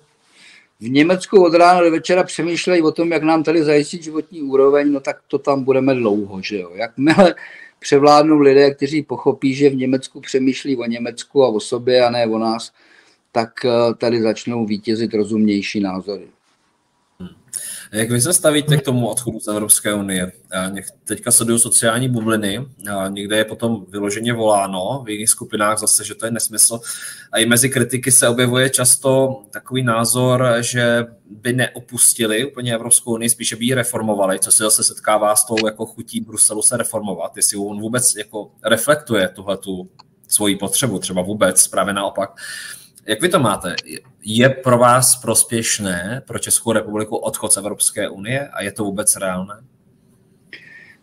v Německu od rána do večera přemýšlejí o tom, jak nám tady zajistit životní úroveň, no tak to tam budeme dlouho. Že jo? Jakmile převládnou lidé, kteří pochopí, že v Německu přemýšlí o Německu a o sobě a ne o nás, tak eh, tady začnou vítězit rozumnější názory. Jak vy se stavíte k tomu odchodu z Evropské unie? Teďka sleduju sociální bubliny, někde je potom vyloženě voláno, v jiných skupinách zase, že to je nesmysl. A i mezi kritiky se objevuje často takový názor, že by neopustili úplně Evropskou unii, spíše by ji reformovali, co se zase setkává s tou jako chutí Bruselu se reformovat, jestli on vůbec jako reflektuje tuhle tu svoji potřebu, třeba vůbec, právě naopak. Jak vy to máte? Je pro vás prospěšné pro Českou republiku odchod z Evropské unie a je to vůbec reálné?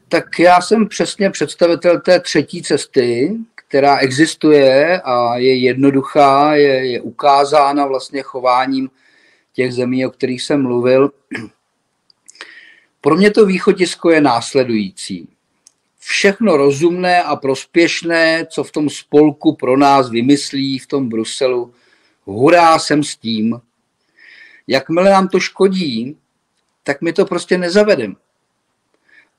Tak já jsem přesně představitel té třetí cesty, která existuje a je jednoduchá, je, je ukázána vlastně chováním těch zemí, o kterých jsem mluvil. Pro mě to východisko je následující. Všechno rozumné a prospěšné, co v tom spolku pro nás vymyslí v tom Bruselu, hurá jsem s tím. Jakmile nám to škodí, tak my to prostě nezavedeme.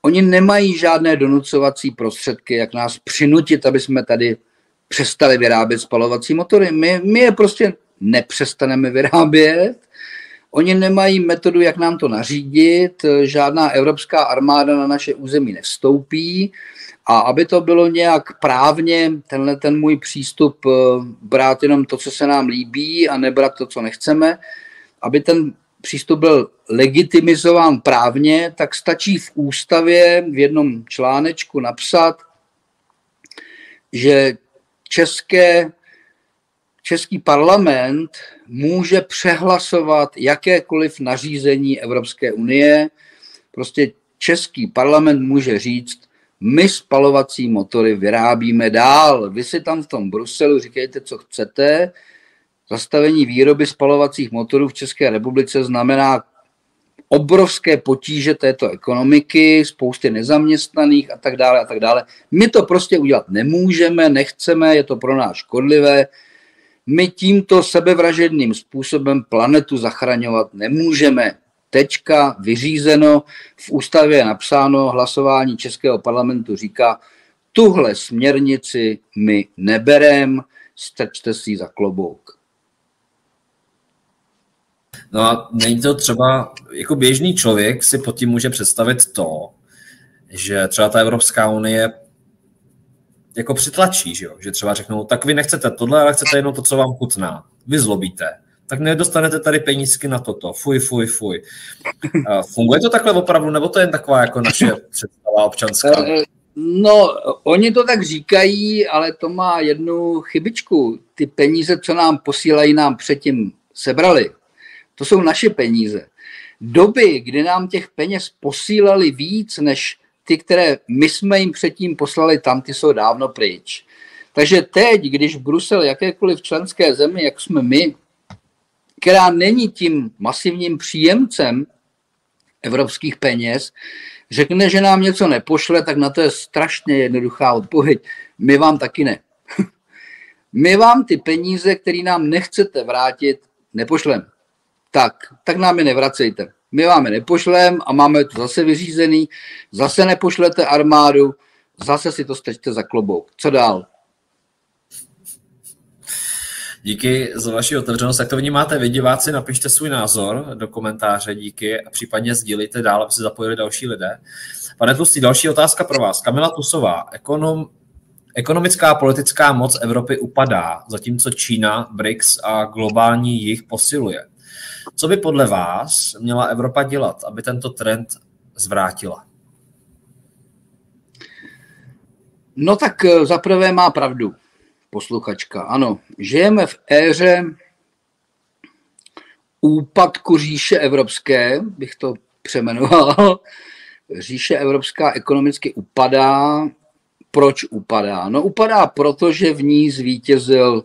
Oni nemají žádné donucovací prostředky, jak nás přinutit, aby jsme tady přestali vyrábět spalovací motory. My, my je prostě nepřestaneme vyrábět. Oni nemají metodu, jak nám to nařídit, žádná evropská armáda na naše území nevstoupí. A aby to bylo nějak právně, tenhle ten můj přístup eh, brát jenom to, co se nám líbí a nebrat to, co nechceme, aby ten přístup byl legitimizován právně, tak stačí v ústavě v jednom článečku napsat, že české, český parlament může přehlasovat jakékoliv nařízení Evropské unie. Prostě český parlament může říct, my spalovací motory vyrábíme dál. Vy si tam v tom Bruselu říkejte, co chcete. Zastavení výroby spalovacích motorů v České republice znamená obrovské potíže této ekonomiky, spousty nezaměstnaných a tak dále a tak dále. My to prostě udělat nemůžeme, nechceme, je to pro nás škodlivé. My tímto sebevražedným způsobem planetu zachraňovat nemůžeme. Tečka, vyřízeno. V ústavě je napsáno, hlasování Českého parlamentu říká, tuhle směrnici my neberem, strčte si za klobouk. No a není to třeba, jako běžný člověk si pod tím může představit to, že třeba ta Evropská unie jako přitlačí, že, jo? že třeba řeknou, tak vy nechcete tohle, ale chcete jenom to, co vám chutná. Vy zlobíte. Tak nedostanete tady penízky na toto. Fuj, fuj, fuj. Funguje to takhle opravdu, nebo to je jen taková jako naše představa občanská? Eh, no, oni to tak říkají, ale to má jednu chybičku. Ty peníze, co nám posílají, nám předtím sebrali. To jsou naše peníze. Doby, kdy nám těch peněz posílali víc, než ty, které my jsme jim předtím poslali tam, ty jsou dávno pryč. Takže teď, když v Brusel jakékoliv členské zemi, jak jsme my, která není tím masivním příjemcem evropských peněz, řekne, že nám něco nepošle, tak na to je strašně jednoduchá odpověď. My vám taky ne. My vám ty peníze, které nám nechcete vrátit, nepošleme tak, tak nám je nevracejte. My vám je nepošlem a máme to zase vyřízený, zase nepošlete armádu, zase si to strčte za klobouk. Co dál? Díky za vaši otevřenost. Jak to vnímáte vy, diváci, napište svůj názor do komentáře, díky a případně sdílejte dál, aby se zapojili další lidé. Pane Tlustý, další otázka pro vás. Kamila Tusová, ekonom, ekonomická a politická moc Evropy upadá, zatímco Čína, BRICS a globální jich posiluje. Co by podle vás měla Evropa dělat, aby tento trend zvrátila? No tak eh, zaprvé má pravdu posluchačka. Ano, žijeme v éře úpadku říše evropské, bych to přemenoval. Říše evropská ekonomicky upadá. Proč upadá? No upadá, protože v ní zvítězil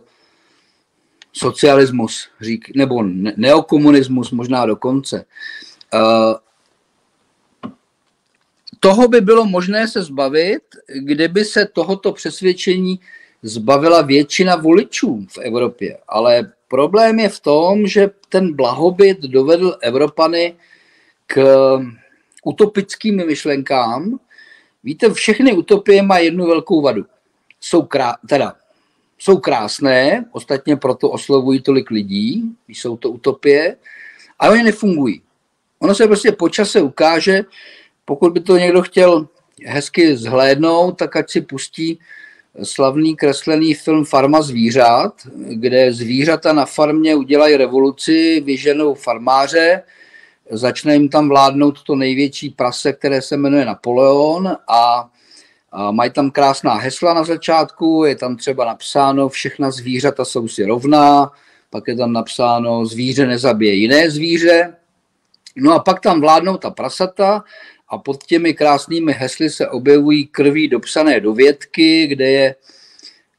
socialismus, řík, nebo neokomunismus možná dokonce. Uh, toho by bylo možné se zbavit, kdyby se tohoto přesvědčení zbavila většina voličů v Evropě. Ale problém je v tom, že ten blahobyt dovedl Evropany k utopickým myšlenkám. Víte, všechny utopie mají jednu velkou vadu. Jsou krá, teda jsou krásné, ostatně proto oslovují tolik lidí, jsou to utopie, ale oni nefungují. Ono se prostě počase ukáže, pokud by to někdo chtěl hezky zhlédnout, tak ať si pustí slavný kreslený film Farma zvířat, kde zvířata na farmě udělají revoluci, vyženou farmáře, začne jim tam vládnout to největší prase, které se jmenuje Napoleon a mají tam krásná hesla na začátku, je tam třeba napsáno, všechna zvířata jsou si rovná, pak je tam napsáno, zvíře nezabije jiné zvíře. No a pak tam vládnou ta prasata a pod těmi krásnými hesly se objevují krví dopsané do větky, kde je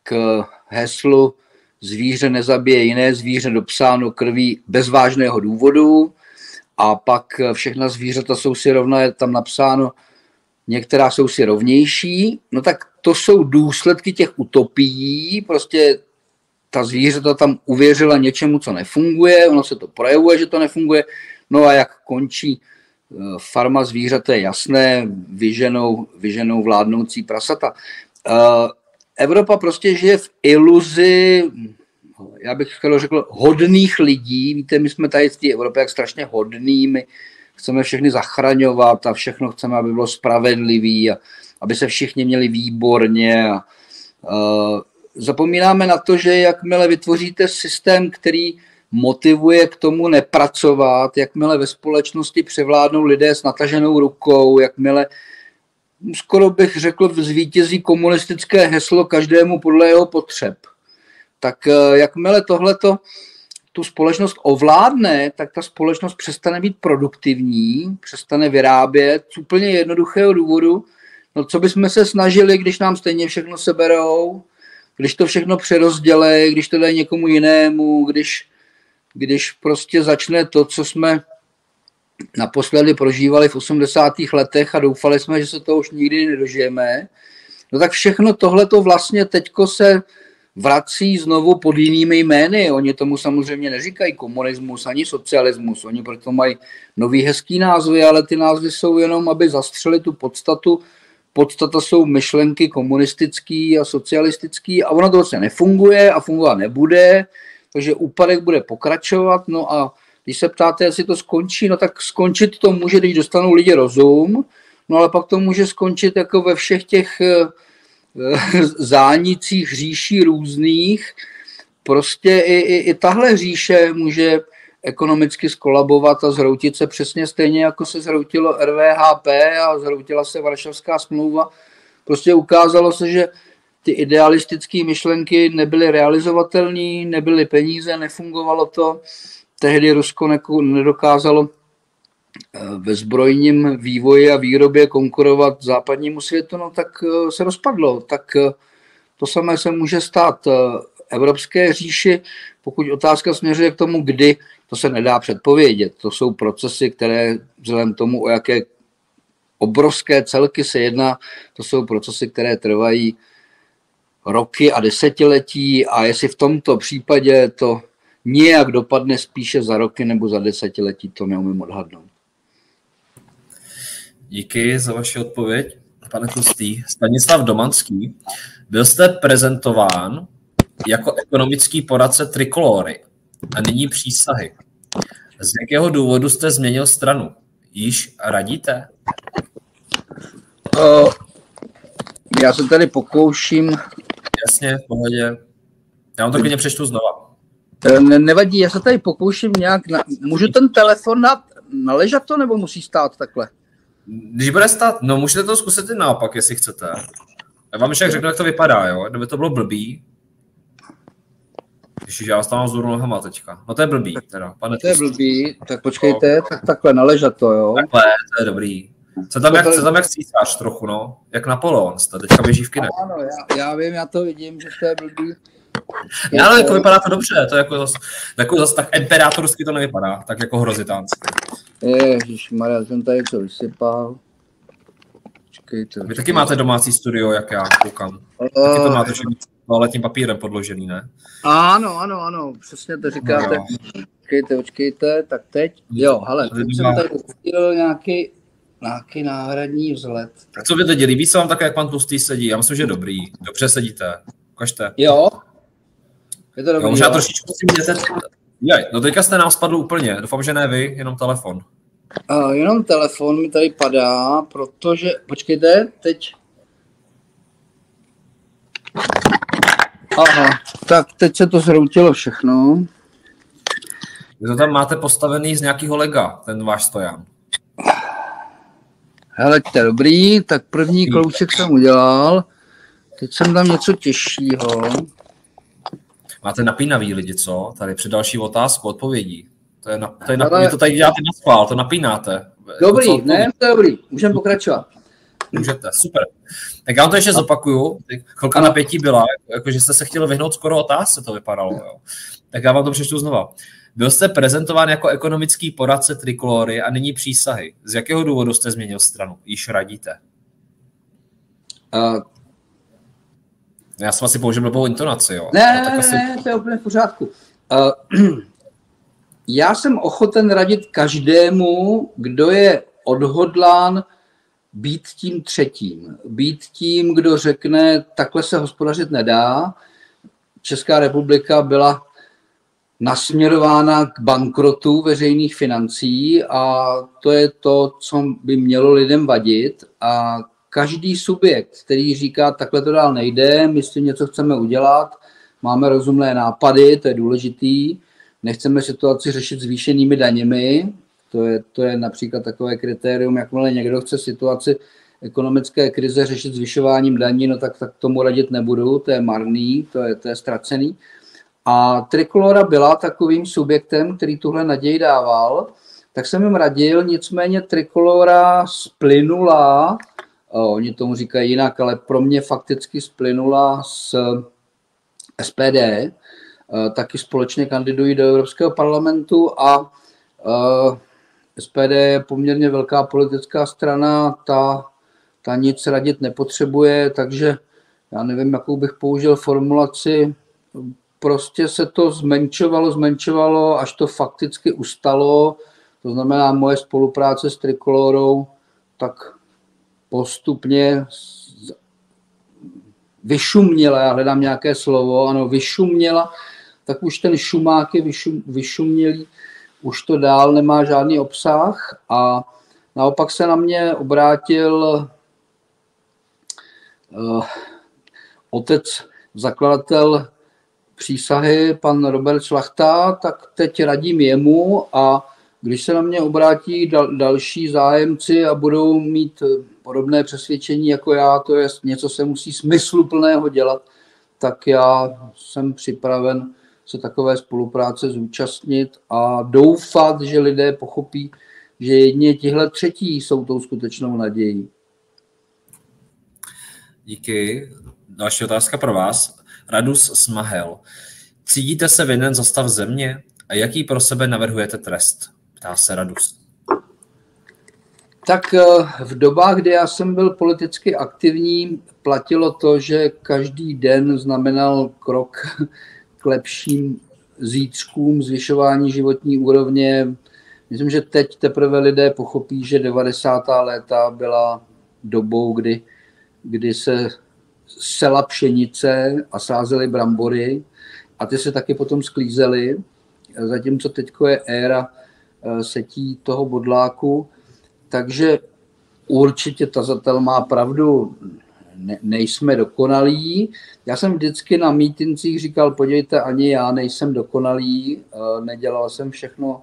k heslu zvíře nezabije jiné zvíře dopsáno krví bez vážného důvodu. a pak všechna zvířata jsou si rovna, je tam napsáno, některá jsou si rovnější, no tak to jsou důsledky těch utopií, prostě ta zvířata tam uvěřila něčemu, co nefunguje, ono se to projevuje, že to nefunguje, no a jak končí farma zvířat, je jasné, vyženou, vyženou vládnoucí prasata. Eh, Evropa prostě žije v iluzi, já bych řekl, hodných lidí. Víte, my jsme tady v té Evropě jak strašně hodný, my chceme všechny zachraňovat a všechno chceme, aby bylo spravedlivý a aby se všichni měli výborně. A, uh, zapomínáme na to, že jakmile vytvoříte systém, který motivuje k tomu nepracovat, jakmile ve společnosti převládnou lidé s nataženou rukou, jakmile skoro bych řekl zvítězí komunistické heslo každému podle jeho potřeb. Tak eh, jakmile tohleto tu společnost ovládne, tak ta společnost přestane být produktivní, přestane vyrábět z úplně jednoduchého důvodu. No co bychom se snažili, když nám stejně všechno seberou, když to všechno přerozdělej, když to dají někomu jinému, když, když prostě začne to, co jsme naposledy prožívali v 80. letech a doufali jsme, že se to už nikdy nedožijeme, no tak všechno tohle to vlastně teďko se vrací znovu pod jinými jmény. Oni tomu samozřejmě neříkají komunismus ani socialismus. Oni proto mají nový hezký názvy, ale ty názvy jsou jenom, aby zastřeli tu podstatu. Podstata jsou myšlenky komunistický a socialistický a ono to vlastně nefunguje a fungovat nebude, takže úpadek bude pokračovat. No a když se ptáte, jestli to skončí, no tak skončit to může, když dostanou lidi rozum, no ale pak to může skončit jako ve všech těch eh, zánicích říší různých. Prostě i, i, i tahle říše může ekonomicky skolabovat a zhroutit se přesně stejně, jako se zhroutilo RVHP a zhroutila se Varšavská smlouva. Prostě ukázalo se, že ty idealistické myšlenky nebyly realizovatelné, nebyly peníze, nefungovalo to. Tehdy Rusko nedokázalo eh, ve zbrojním vývoji a výrobě konkurovat západnímu světu, no tak eh, se rozpadlo. Tak eh, to samé se může stát Evropské říši, pokud otázka směřuje k tomu, kdy, to se nedá předpovědět. To jsou procesy, které vzhledem tomu, o jaké obrovské celky se jedná, to jsou procesy, které trvají roky a desetiletí a jestli v tomto případě to nějak dopadne spíše za roky nebo za desetiletí, to neumím odhadnout. Díky za vaši odpověď, pane Tlustý. Stanislav Domanský, byl jste prezentován jako ekonomický poradce Trikolory a nyní přísahy. Z jakého důvodu jste změnil stranu? Již radíte? Uh, já se tady pokouším. Jasně, v pohodě. Já vám to klidně přečtu znova. Eh, ne, nevadí, já se tady pokouším nějak, na, můžu ten telefon na, naležat to, nebo musí stát takhle? Když bude stát, no můžete to zkusit i naopak, jestli chcete. Já vám ještě řeknu, jak to vypadá, jo, kdyby to bylo blbý. Když já vás tam mám zůru nohama teďka. No to je blbý, teda. Pane to je blbý, tak počkejte, tak takhle naležat to, jo. Takhle, to je dobrý. Co tam, jak, co tam jak císař trochu, no. Jak Napoleon jste, teďka běží v kine. Ano, já, já vím, já to vidím, že to je blbý. Ne, ale jako vypadá to dobře, to jako zase, jako zase tak imperátorsky to nevypadá, tak jako hrozitánsky. Maria, jsem tady co vysypal. Čekejte, Vy taky máte domácí studio, jak já koukám. Uh, taky to máte všechno toaletním papírem podložený, ne? Ano, ano, ano, přesně to říkáte. No. Počkejte, počkejte, tak teď. Jo, hele, teď jsem tady nějaký, nějaký náhradní vzhled. A co vy teď, líbí se vám tak, jak pan Tlustý sedí? Já myslím, že dobrý. Dobře sedíte. Ukažte. Jo, je to dobrý, jo, možná trošičku si měte... Jaj, no teďka jste nám spadl úplně. Doufám, že ne vy, jenom telefon. Uh, jenom telefon mi tady padá, protože... Počkejte, teď... Aha, tak teď se to zhroutilo všechno. Vy to tam máte postavený z nějakého lega, ten váš stojan. Hele, to je dobrý, tak první klouček jsem udělal. Teď jsem tam něco těžšího. Máte napínavý lidi, co? Tady při další otázku, odpovědí. To je, na, to je na, Ale... to tady děláte na schvál, to napínáte. Dobrý, jako ne, to je dobrý, můžeme pokračovat. Můžete, super. Tak já vám to ještě zopakuju. Chvilka napětí byla, jako, že jste se chtěli vyhnout skoro otázce, to vypadalo. Jo. Tak já vám to přečtu znova. Byl jste prezentován jako ekonomický poradce Trikolory a nyní přísahy. Z jakého důvodu jste změnil stranu? Již radíte. Uh, já jsem asi použil blbou intonaci, jo. Ne, ne, asi... ne, to je úplně v pořádku. Uh, já jsem ochoten radit každému, kdo je odhodlán být tím třetím. Být tím, kdo řekne, takhle se hospodařit nedá. Česká republika byla nasměrována k bankrotu veřejných financí a to je to, co by mělo lidem vadit a každý subjekt, který říká, takhle to dál nejde, my s tím něco chceme udělat, máme rozumné nápady, to je důležitý, nechceme situaci řešit zvýšenými daněmi, to je, to je například takové kritérium, jakmile někdo chce situaci ekonomické krize řešit zvyšováním daní, no tak, tak tomu radit nebudu, to je marný, to je, to je ztracený. A Trikolora byla takovým subjektem, který tuhle naději dával, tak jsem jim radil, nicméně Trikolora splynula, oni tomu říkají jinak, ale pro mě fakticky splynula s SPD, taky společně kandidují do Evropského parlamentu a SPD je poměrně velká politická strana, ta, ta nic radit nepotřebuje, takže já nevím, jakou bych použil formulaci, prostě se to zmenšovalo, zmenšovalo, až to fakticky ustalo. To znamená, moje spolupráce s Trikolorou tak postupně vyšuměla, já hledám nějaké slovo, ano, vyšuměla, tak už ten šumák je vyšum, vyšumělý, už to dál nemá žádný obsah a naopak se na mě obrátil uh, otec, zakladatel přísahy, pan Robert Šlachta, tak teď radím jemu a když se na mě obrátí dal, další zájemci a budou mít eh, podobné přesvědčení jako já, to je něco se musí smysluplného dělat, tak já jsem připraven se takové spolupráce zúčastnit a doufat, že lidé pochopí, že jedně tihle třetí jsou tou skutečnou nadějí. Díky. Další otázka pro vás. Radus Smahel. Cítíte se vinen za stav země a jaký pro sebe navrhujete trest? Ptá se Radus. Tak eh, v dobách, kdy já jsem byl politicky aktivní, platilo to, že každý den znamenal krok k lepším zítřkům, zvyšování životní úrovně. Myslím, že teď teprve lidé pochopí, že 90. léta byla dobou, kdy, kdy se sela pšenice a sázely brambory a ty se taky potom sklízely, zatímco teď je éra eh, setí toho bodláku, takže určitě tazatel má pravdu, ne, nejsme dokonalí. Já jsem vždycky na mítincích říkal, podívejte, ani já nejsem dokonalý, eh, nedělal jsem všechno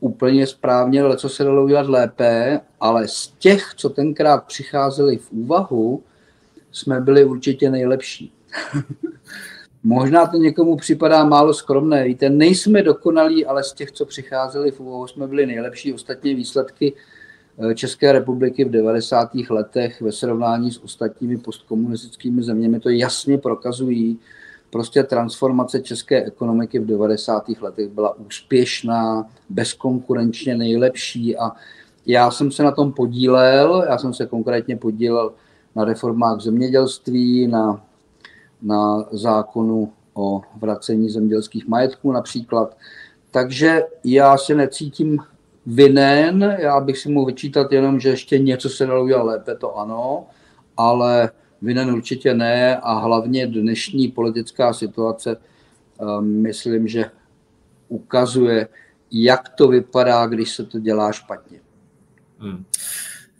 úplně správně, ale co se dalo udělat lépe, ale z těch, co tenkrát přicházeli v úvahu, jsme byli určitě nejlepší. Možná to někomu připadá málo skromné. Víte, nejsme dokonalí, ale z těch, co přicházeli v úvahu, jsme byli nejlepší. Ostatně výsledky eh, České republiky v 90. letech ve srovnání s ostatními postkomunistickými zeměmi to jasně prokazují. Prostě transformace české ekonomiky v 90. letech byla úspěšná, bezkonkurenčně nejlepší a já jsem se na tom podílel, já jsem se konkrétně podílel na reformách zemědělství, na, na zákonu o vracení zemědělských majetků například. Takže já se necítím vinen, já bych si mohl vyčítat jenom, že ještě něco se dalo udělat lépe, to ano, ale vinen určitě ne a hlavně dnešní politická situace um, myslím, že ukazuje, jak to vypadá, když se to dělá špatně. Hmm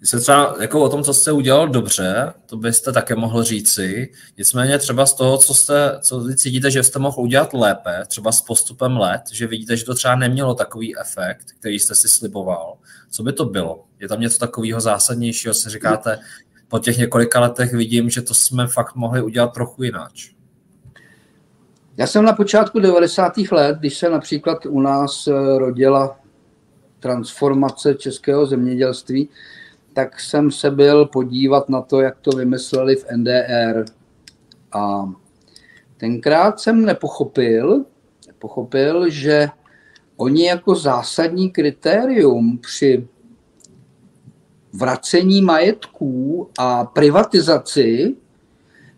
se třeba jako o tom, co jste udělal dobře, to byste také mohl říci. Nicméně třeba z toho, co jste, co vy cítíte, že jste mohl udělat lépe, třeba s postupem let, že vidíte, že to třeba nemělo takový efekt, který jste si sliboval. Co by to bylo? Je tam něco takového zásadnějšího, si říkáte, po těch několika letech vidím, že to jsme fakt mohli udělat trochu jinak. Já jsem na počátku 90. let, když se například u nás eh, rodila transformace českého zemědělství, tak jsem se byl podívat na to, jak to vymysleli v NDR. A tenkrát jsem nepochopil, pochopil, že oni jako zásadní kritérium při vracení majetků a privatizaci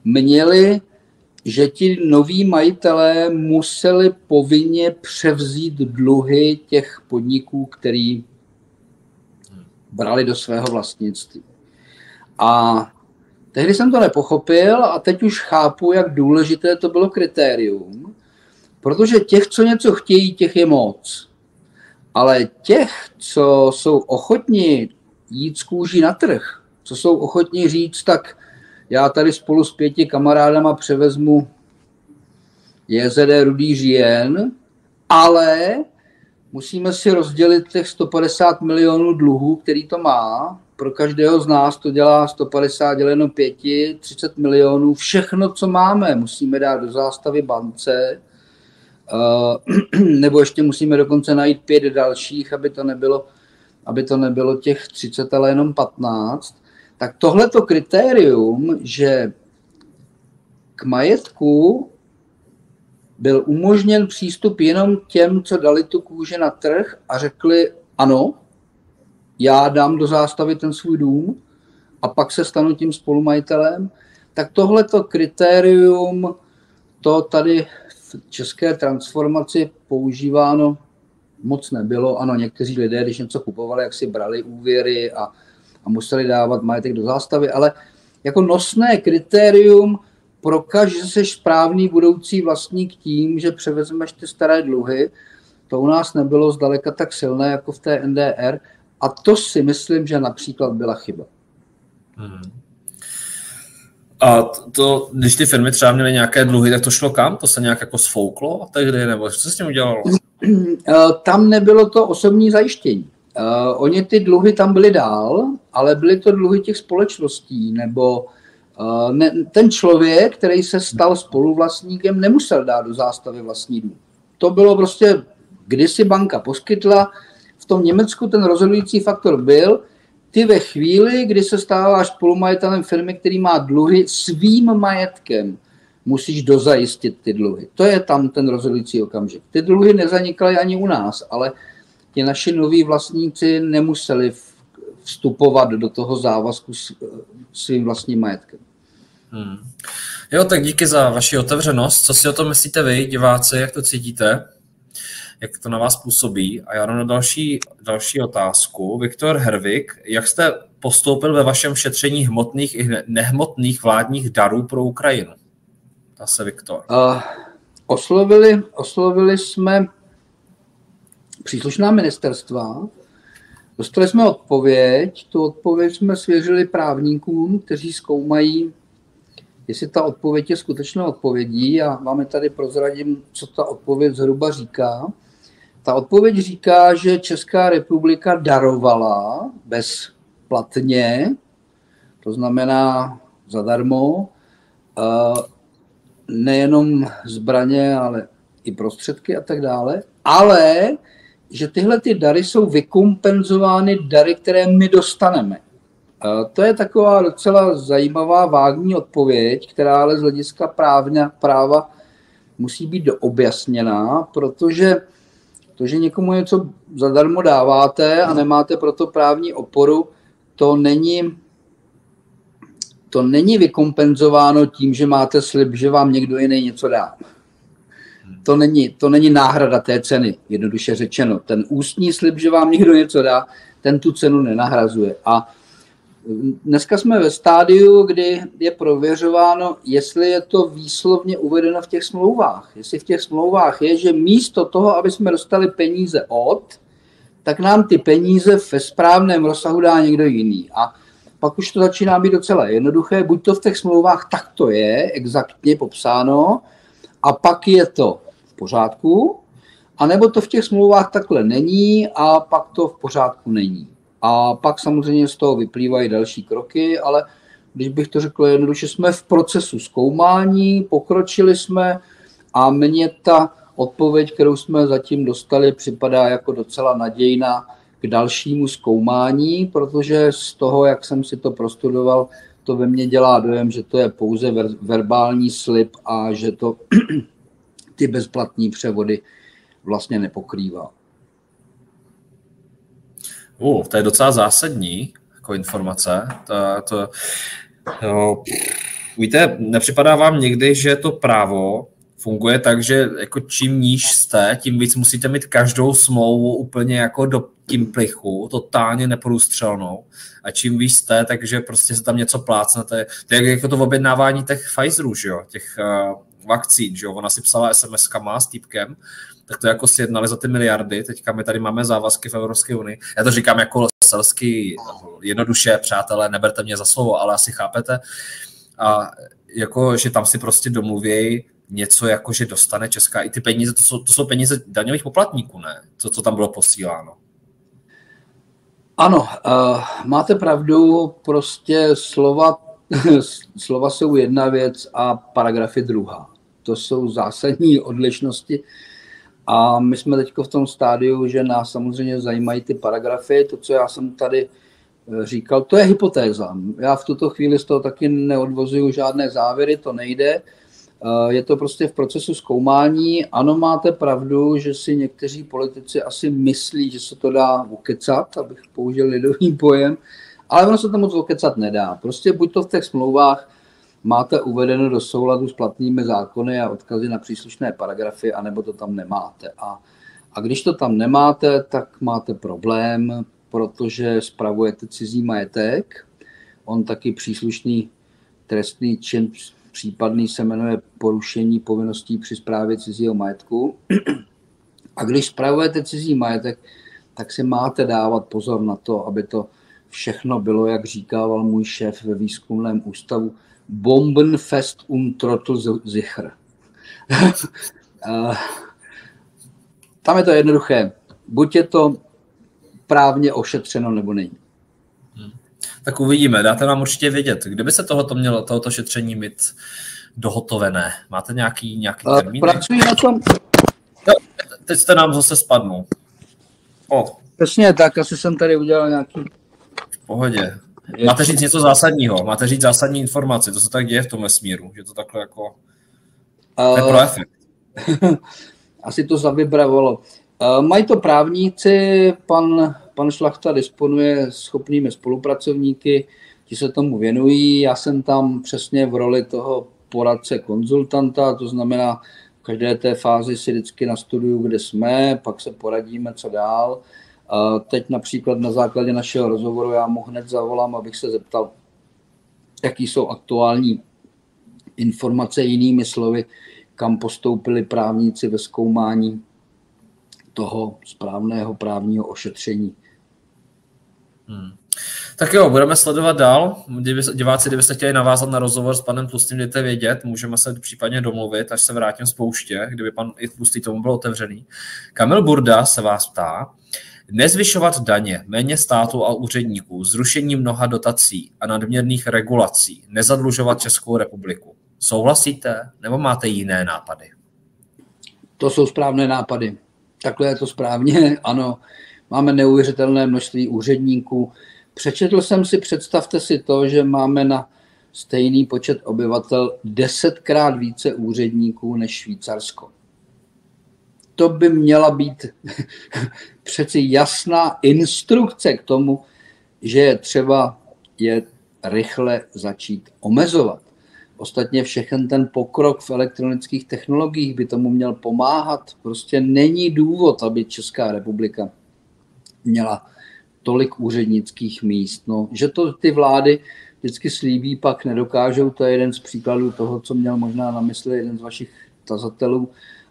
měli, že ti noví majitelé museli povinně převzít dluhy těch podniků, který brali do svého vlastnictví. A tehdy jsem to nepochopil a teď už chápu, jak důležité to bylo kritérium, protože těch, co něco chtějí, těch je moc. Ale těch, co jsou ochotní jít z kůží na trh, co jsou ochotní říct, tak já tady spolu s pěti kamarádama převezmu JZD Rudý Žien, ale musíme si rozdělit těch 150 milionů dluhů, který to má. Pro každého z nás to dělá 150 děleno 5, 30 milionů. Všechno, co máme, musíme dát do zástavy bance, eh, nebo ještě musíme dokonce najít pět dalších, aby to nebylo, aby to nebylo těch 30, ale jenom 15. Tak tohleto kritérium, že k majetku byl umožněn přístup jenom těm, co dali tu kůži na trh a řekli ano, já dám do zástavy ten svůj dům a pak se stanu tím spolumajitelem, tak tohleto kritérium, to tady v české transformaci používáno moc nebylo. Ano, někteří lidé, když něco kupovali, jak si brali úvěry a, a museli dávat majetek do zástavy, ale jako nosné kritérium prokaž, že jsi správný budoucí vlastník tím, že převezmeš ty staré dluhy. To u nás nebylo zdaleka tak silné jako v té NDR a to si myslím, že například byla chyba. Hmm. A to, když ty firmy třeba měly nějaké dluhy, tak to šlo kam? To se nějak jako sfouklo a tehdy, nebo co se s tím udělalo? Eh, tam nebylo to osobní zajištění. Uh, oni ty dluhy tam byly dál, ale byly to dluhy těch společností nebo ne, ten člověk, který se stal spoluvlastníkem, nemusel dát do zástavy vlastní dům. To bylo prostě, kdysi banka poskytla, v tom Německu ten rozhodující faktor byl, ty ve chvíli, kdy se stáváš spolumajitelem firmy, který má dluhy svým majetkem, musíš dozajistit ty dluhy. To je tam ten rozhodující okamžik. Ty dluhy nezanikaly ani u nás, ale ti naši noví vlastníci nemuseli vstupovat do toho závazku svým vlastním majetkem. Hmm. Jo, tak díky za vaši otevřenost. Co si o tom myslíte vy, diváci, jak to cítíte? Jak to na vás působí? A já na další, další otázku. Viktor Hervik, jak jste postoupil ve vašem šetření hmotných i nehmotných vládních darů pro Ukrajinu? Ta se Viktor. Uh, oslovili, oslovili jsme příslušná ministerstva, dostali jsme odpověď, tu odpověď jsme svěřili právníkům, kteří zkoumají jestli ta odpověď je skutečnou odpovědí a máme tady prozradím, co ta odpověď zhruba říká. Ta odpověď říká, že Česká republika darovala bezplatně, to znamená zadarmo, eh, nejenom zbraně, ale i prostředky a tak dále, ale že tyhle ty dary jsou vykompenzovány dary, které my dostaneme. To je taková docela zajímavá vágní odpověď, která ale z hlediska právně, práva musí být doobjasněná, protože to, že někomu něco zadarmo dáváte a nemáte proto právní oporu, to není, to není vykompenzováno tím, že máte slib, že vám někdo jiný něco dá. To není, to není náhrada té ceny, jednoduše řečeno. Ten ústní slib, že vám někdo něco dá, ten tu cenu nenahrazuje. A Dneska jsme ve stádiu, kdy je prověřováno, jestli je to výslovně uvedeno v těch smlouvách. Jestli v těch smlouvách je, že místo toho, aby jsme dostali peníze od, tak nám ty peníze ve správném rozsahu dá někdo jiný. A pak už to začíná být docela jednoduché. Buď to v těch smlouvách tak to je, exaktně popsáno, a pak je to v pořádku, anebo to v těch smlouvách takhle není a pak to v pořádku není. A pak samozřejmě z toho vyplývají další kroky, ale když bych to řekl jednoduše, jsme v procesu zkoumání, pokročili jsme a mně ta odpověď, kterou jsme zatím dostali, připadá jako docela nadějná k dalšímu zkoumání, protože z toho, jak jsem si to prostudoval, to ve mně dělá dojem, že to je pouze ver- verbální slib a že to ty bezplatní převody vlastně nepokrývá. Uh, to je docela zásadní jako informace. To, to, jo, víte, nepřipadá vám někdy, že to právo funguje tak, že jako čím níž jste, tím víc musíte mít každou smlouvu úplně jako do tím plichu, totálně neprůstřelnou. A čím víc jste, takže prostě se tam něco plácnete. To je jako to objednávání těch Pfizerů, že jo, těch uh, vakcín, že jo. Ona si psala SMS má s týpkem, tak to jako sjednali za ty miliardy. Teďka my tady máme závazky v Evropské unii. Já to říkám jako selsky jednoduše, přátelé, neberte mě za slovo, ale asi chápete. A jako, že tam si prostě domluvějí něco jako, že dostane Česká i ty peníze, to jsou, to jsou peníze daňových poplatníků, ne? To, co tam bylo posíláno. Ano, uh, máte pravdu, prostě slova, slova jsou jedna věc a paragrafy druhá. To jsou zásadní odlišnosti a my jsme teď v tom stádiu, že nás samozřejmě zajímají ty paragrafy, to, co já jsem tady eh, říkal, to je hypotéza. Já v tuto chvíli z toho taky neodvozuju žádné závěry, to nejde. Eh, je to prostě v procesu zkoumání. Ano, máte pravdu, že si někteří politici asi myslí, že se to dá ukecat, abych použil lidový pojem, ale ono se to moc ukecat nedá. Prostě buď to v těch smlouvách máte uvedeno do souladu s platnými zákony a odkazy na příslušné paragrafy, anebo to tam nemáte. A, a když to tam nemáte, tak máte problém, protože spravujete cizí majetek. On taky příslušný trestný čin případný se jmenuje porušení povinností při správě cizího majetku. A když spravujete cizí majetek, tak si máte dávat pozor na to, aby to všechno bylo, jak říkával můj šéf ve výzkumném ústavu, Bombenfest und Trottel sicher. Tam je to jednoduché. Buď je to právně ošetřeno, nebo není. Hmm. Tak uvidíme, dáte nám určitě vědět. Kdyby se tohoto mělo, tohoto šetření mít dohotovené? Máte nějaký, nějaký termín? Pracuji na tom. No, teď jste nám zase spadnul. O. Přesně tak, asi jsem tady udělal nějaký... Pohodě. Máte říct něco zásadního, máte říct zásadní informaci, to se tak děje v tom vesmíru, že to takhle jako... Uh, to je pro efekt. Asi to zavibravalo. Uh, mají to právníci, pan, pan Šlachta disponuje schopnými spolupracovníky, ti se tomu věnují, já jsem tam přesně v roli toho poradce konzultanta, to znamená, v každé té fázi si vždycky nastuduju, kde jsme, pak se poradíme, co dál. Teď například na základě našeho rozhovoru já mu hned zavolám, abych se zeptal, jaký jsou aktuální informace jinými slovy, kam postoupili právníci ve zkoumání toho správného právního ošetření. Hmm. Tak jo, budeme sledovat dál. Diváci, kdybyste chtěli navázat na rozhovor s panem Tlustým, dejte vědět, můžeme se případně domluvit, až se vrátím z pouště, kdyby pan Tlustý tomu byl otevřený. Kamil Burda se vás ptá, Nezvyšovat daně, méně státu a úředníků, zrušení mnoha dotací a nadměrných regulací, nezadlužovat Českou republiku. Souhlasíte nebo máte jiné nápady? To jsou správné nápady. Takhle je to správně, ano. Máme neuvěřitelné množství úředníků. Přečetl jsem si, představte si to, že máme na stejný počet obyvatel desetkrát více úředníků než Švýcarsko to by měla být přeci jasná instrukce k tomu, že je třeba je rychle začít omezovat. Ostatně všechen ten pokrok v elektronických technologiích by tomu měl pomáhat. Prostě není důvod, aby Česká republika měla tolik úřednických míst. No, že to ty vlády vždycky slíbí, pak nedokážou, to je jeden z příkladů toho, co měl možná na mysli jeden z vašich tazatelů,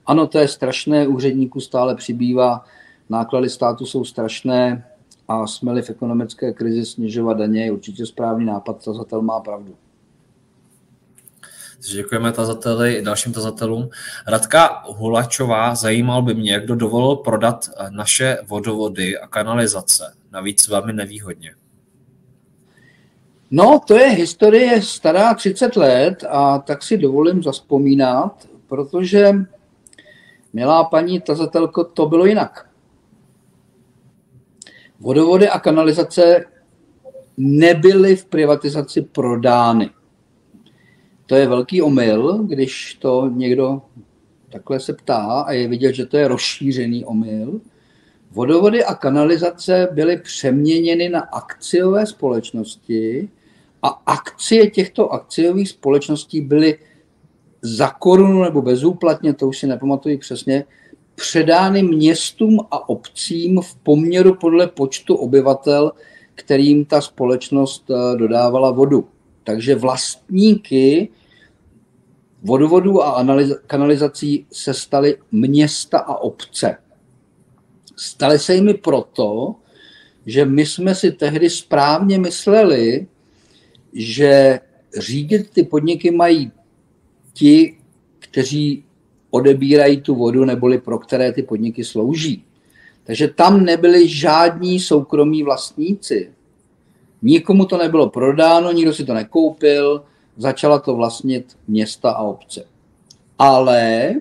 ano, to je strašné, úředníků stále přibývá, náklady státu jsou strašné a jsme v ekonomické krizi snižovat daně, je určitě správný nápad, tazatel má pravdu. Děkujeme tazateli i dalším tazatelům. Radka Hulačová, zajímal by mě, kdo dovolil prodat naše vodovody a kanalizace, navíc velmi nevýhodně. No, to je historie stará 30 let a tak si dovolím zaspomínat, protože Milá paní tazatelko, to bylo jinak. Vodovody a kanalizace nebyly v privatizaci prodány. To je velký omyl, když to někdo takhle se ptá a je vidět, že to je rozšířený omyl, vodovody a kanalizace byly přeměněny na akciové společnosti a akcie těchto akciových společností byly za korunu nebo bezúplatně, to už si nepamatuji přesně, předány městům a obcím v poměru podle počtu obyvatel, kterým ta společnost eh, dodávala vodu. Takže vlastníky vodovodů a kanalizací se staly města a obce. Staly se jimi proto, že my jsme si tehdy správně mysleli, že řídit ty podniky mají ti, kteří odebírají tu vodu, neboli pro které ty podniky slouží. Takže tam nebyli žádní soukromí vlastníci. Nikomu to nebylo prodáno, nikdo si to nekoupil, začala to vlastnit města a obce. Ale,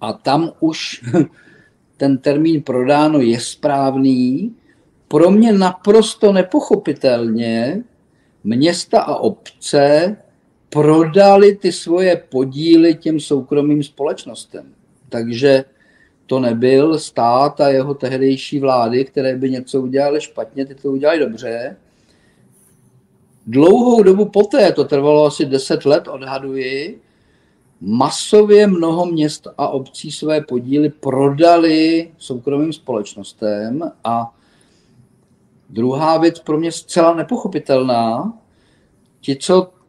a tam už ten termín prodáno je správný, pro mě naprosto nepochopitelně města a obce prodali ty svoje podíly těm soukromým společnostem. Takže to nebyl stát a jeho tehdejší vlády, které by něco udělali špatně, ty to udělali dobře. Dlouhou dobu poté, to trvalo asi 10 let, odhaduji, masově mnoho měst a obcí své podíly prodali soukromým společnostem a druhá věc pro mě zcela nepochopitelná, ti, co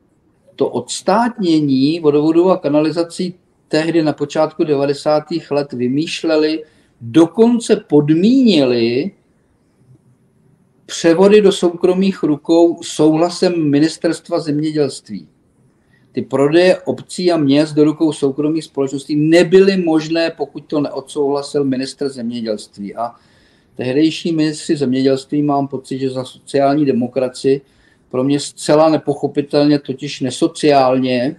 to odstátnění vodovodů a kanalizací tehdy na počátku 90. let vymýšleli, dokonce podmínili převody do soukromých rukou souhlasem ministerstva zemědělství. Ty prodeje obcí a měst do rukou soukromých společností nebyly možné, pokud to neodsouhlasil minister zemědělství. A tehdejší ministři zemědělství mám pocit, že za sociální demokracii pro mě zcela nepochopitelně, totiž nesociálně,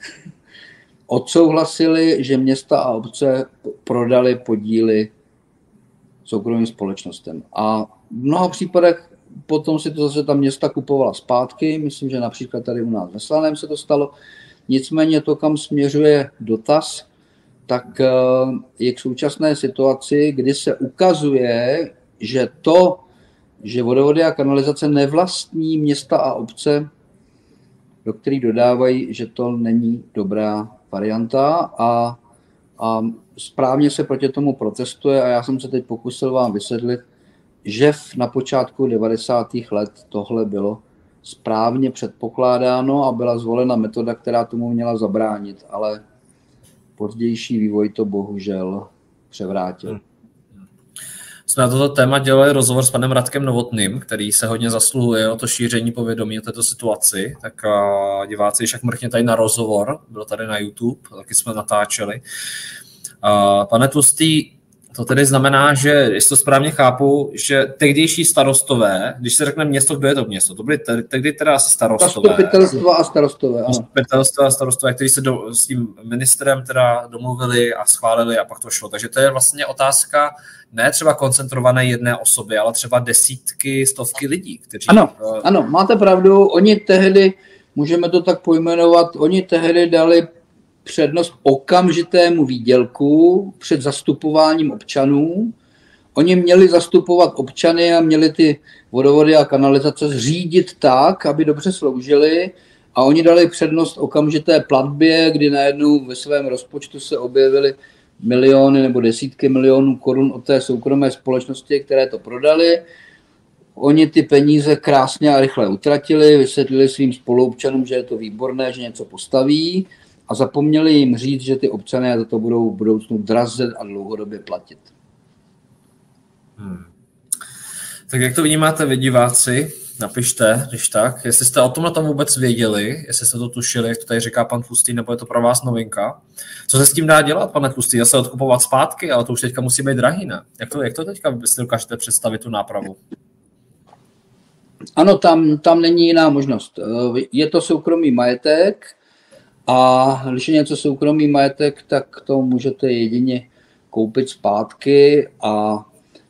odsouhlasili, že města a obce prodali podíly soukromým společnostem. A v mnoha případech potom si to zase ta města kupovala zpátky, myslím, že například tady u nás ve Slaném se to stalo. Nicméně to, kam směřuje dotaz, tak eh, je k současné situaci, kdy se ukazuje, že to, že vodovody a kanalizace nevlastní města a obce, do kterých dodávají, že to není dobrá varianta a, a správně se proti tomu protestuje a já jsem se teď pokusil vám vysvětlit, že na počátku 90. let tohle bylo správně předpokládáno a byla zvolena metoda, která tomu měla zabránit, ale pozdější vývoj to bohužel převrátil. Hmm jsme na toto téma dělali rozhovor s panem Radkem Novotným, který se hodně zasluhuje o to šíření povědomí o této situaci, tak diváci, však mrkně tady na rozhovor, byl tady na YouTube, taky jsme natáčeli. Pane Tlustý, to tedy znamená, že, jestli to správně chápu, že tehdejší starostové, když se řekne město, kdo je to město? To byly tehdy teda starostové. Zastupitelstva a starostové. Zastupitelstva a starostové, kteří se do, s tím ministrem teda domluvili a schválili a pak to šlo. Takže to je vlastně otázka ne třeba koncentrované jedné osoby, ale třeba desítky, stovky lidí. Kteří, ano, uh... ano, máte pravdu. Oni tehdy, můžeme to tak pojmenovat, oni tehdy dali přednost okamžitému výdělku před zastupováním občanů. Oni měli zastupovat občany a měli ty vodovody a kanalizace zřídit tak, aby dobře sloužili a oni dali přednost okamžité platbě, kdy najednou ve svém rozpočtu se objevily miliony nebo desítky milionů korun od té soukromé společnosti, které to prodali. Oni ty peníze krásně a rychle utratili, vysvětlili svým spoluobčanům, že je to výborné, že něco postaví a zapomněli jim říct, že ty občané za to budou v budoucnu drazet a dlouhodobě platit. Hmm. Tak jak to vnímáte vy diváci? Napište, když tak. Jestli jste o tomhle tam vůbec věděli, jestli jste to tušili, jak to tady říká pan Tlustý, nebo je to pro vás novinka. Co se s tím dá dělat, pane Tlustý? Zase odkupovat zpátky, ale to už teďka musí být drahý, ne? Jak to, jak to teďka si dokážete představit tu nápravu? Ano, tam, tam není jiná možnost. Je to soukromý majetek, a když je něco soukromý majetek, tak to můžete jedině koupit zpátky a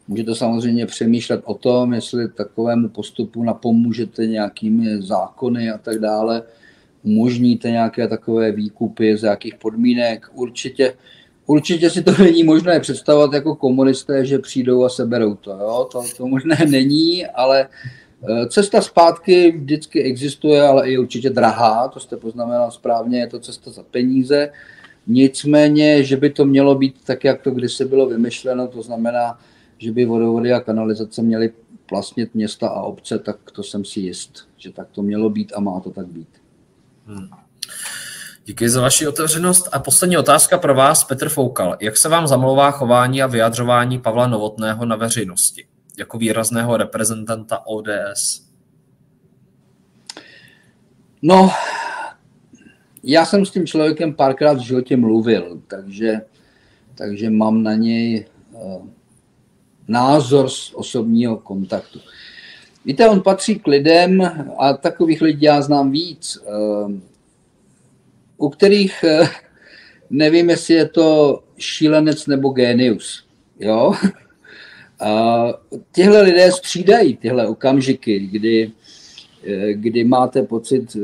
můžete samozřejmě přemýšlet o tom, jestli takovému postupu napomůžete nějakými zákony a tak dále, umožníte nějaké takové výkupy, z jakých podmínek. Určitě určitě si to není možné představovat jako komunisté, že přijdou a seberou to. Jo? To, to možné není, ale eh, cesta zpátky vždycky existuje, ale je určitě drahá, to jste poznamenal správně, je to cesta za peníze. Nicméně, že by to mělo být tak, jak to kdysi bylo vymyšleno, to znamená, že by vodovody a kanalizace měly vlastnit města a obce, tak to jsem si jist, že tak to mělo být a má to tak být. Hmm. Díky za vaši otevřenost. A poslední otázka pro vás, Petr Foukal. Jak se vám zamlouvá chování a vyjadřování Pavla Novotného na veřejnosti jako výrazného reprezentanta ODS? No, já jsem s tím člověkem párkrát v životě mluvil, takže, takže mám na něj uh, názor z osobního kontaktu. Víte, on patří k lidem, a takových lidí já znám víc, uh, u kterých uh, nevím, jestli je to šílenec nebo génius. Jo? A těhle lidé střídají tyhle okamžiky, kdy, kdy máte pocit,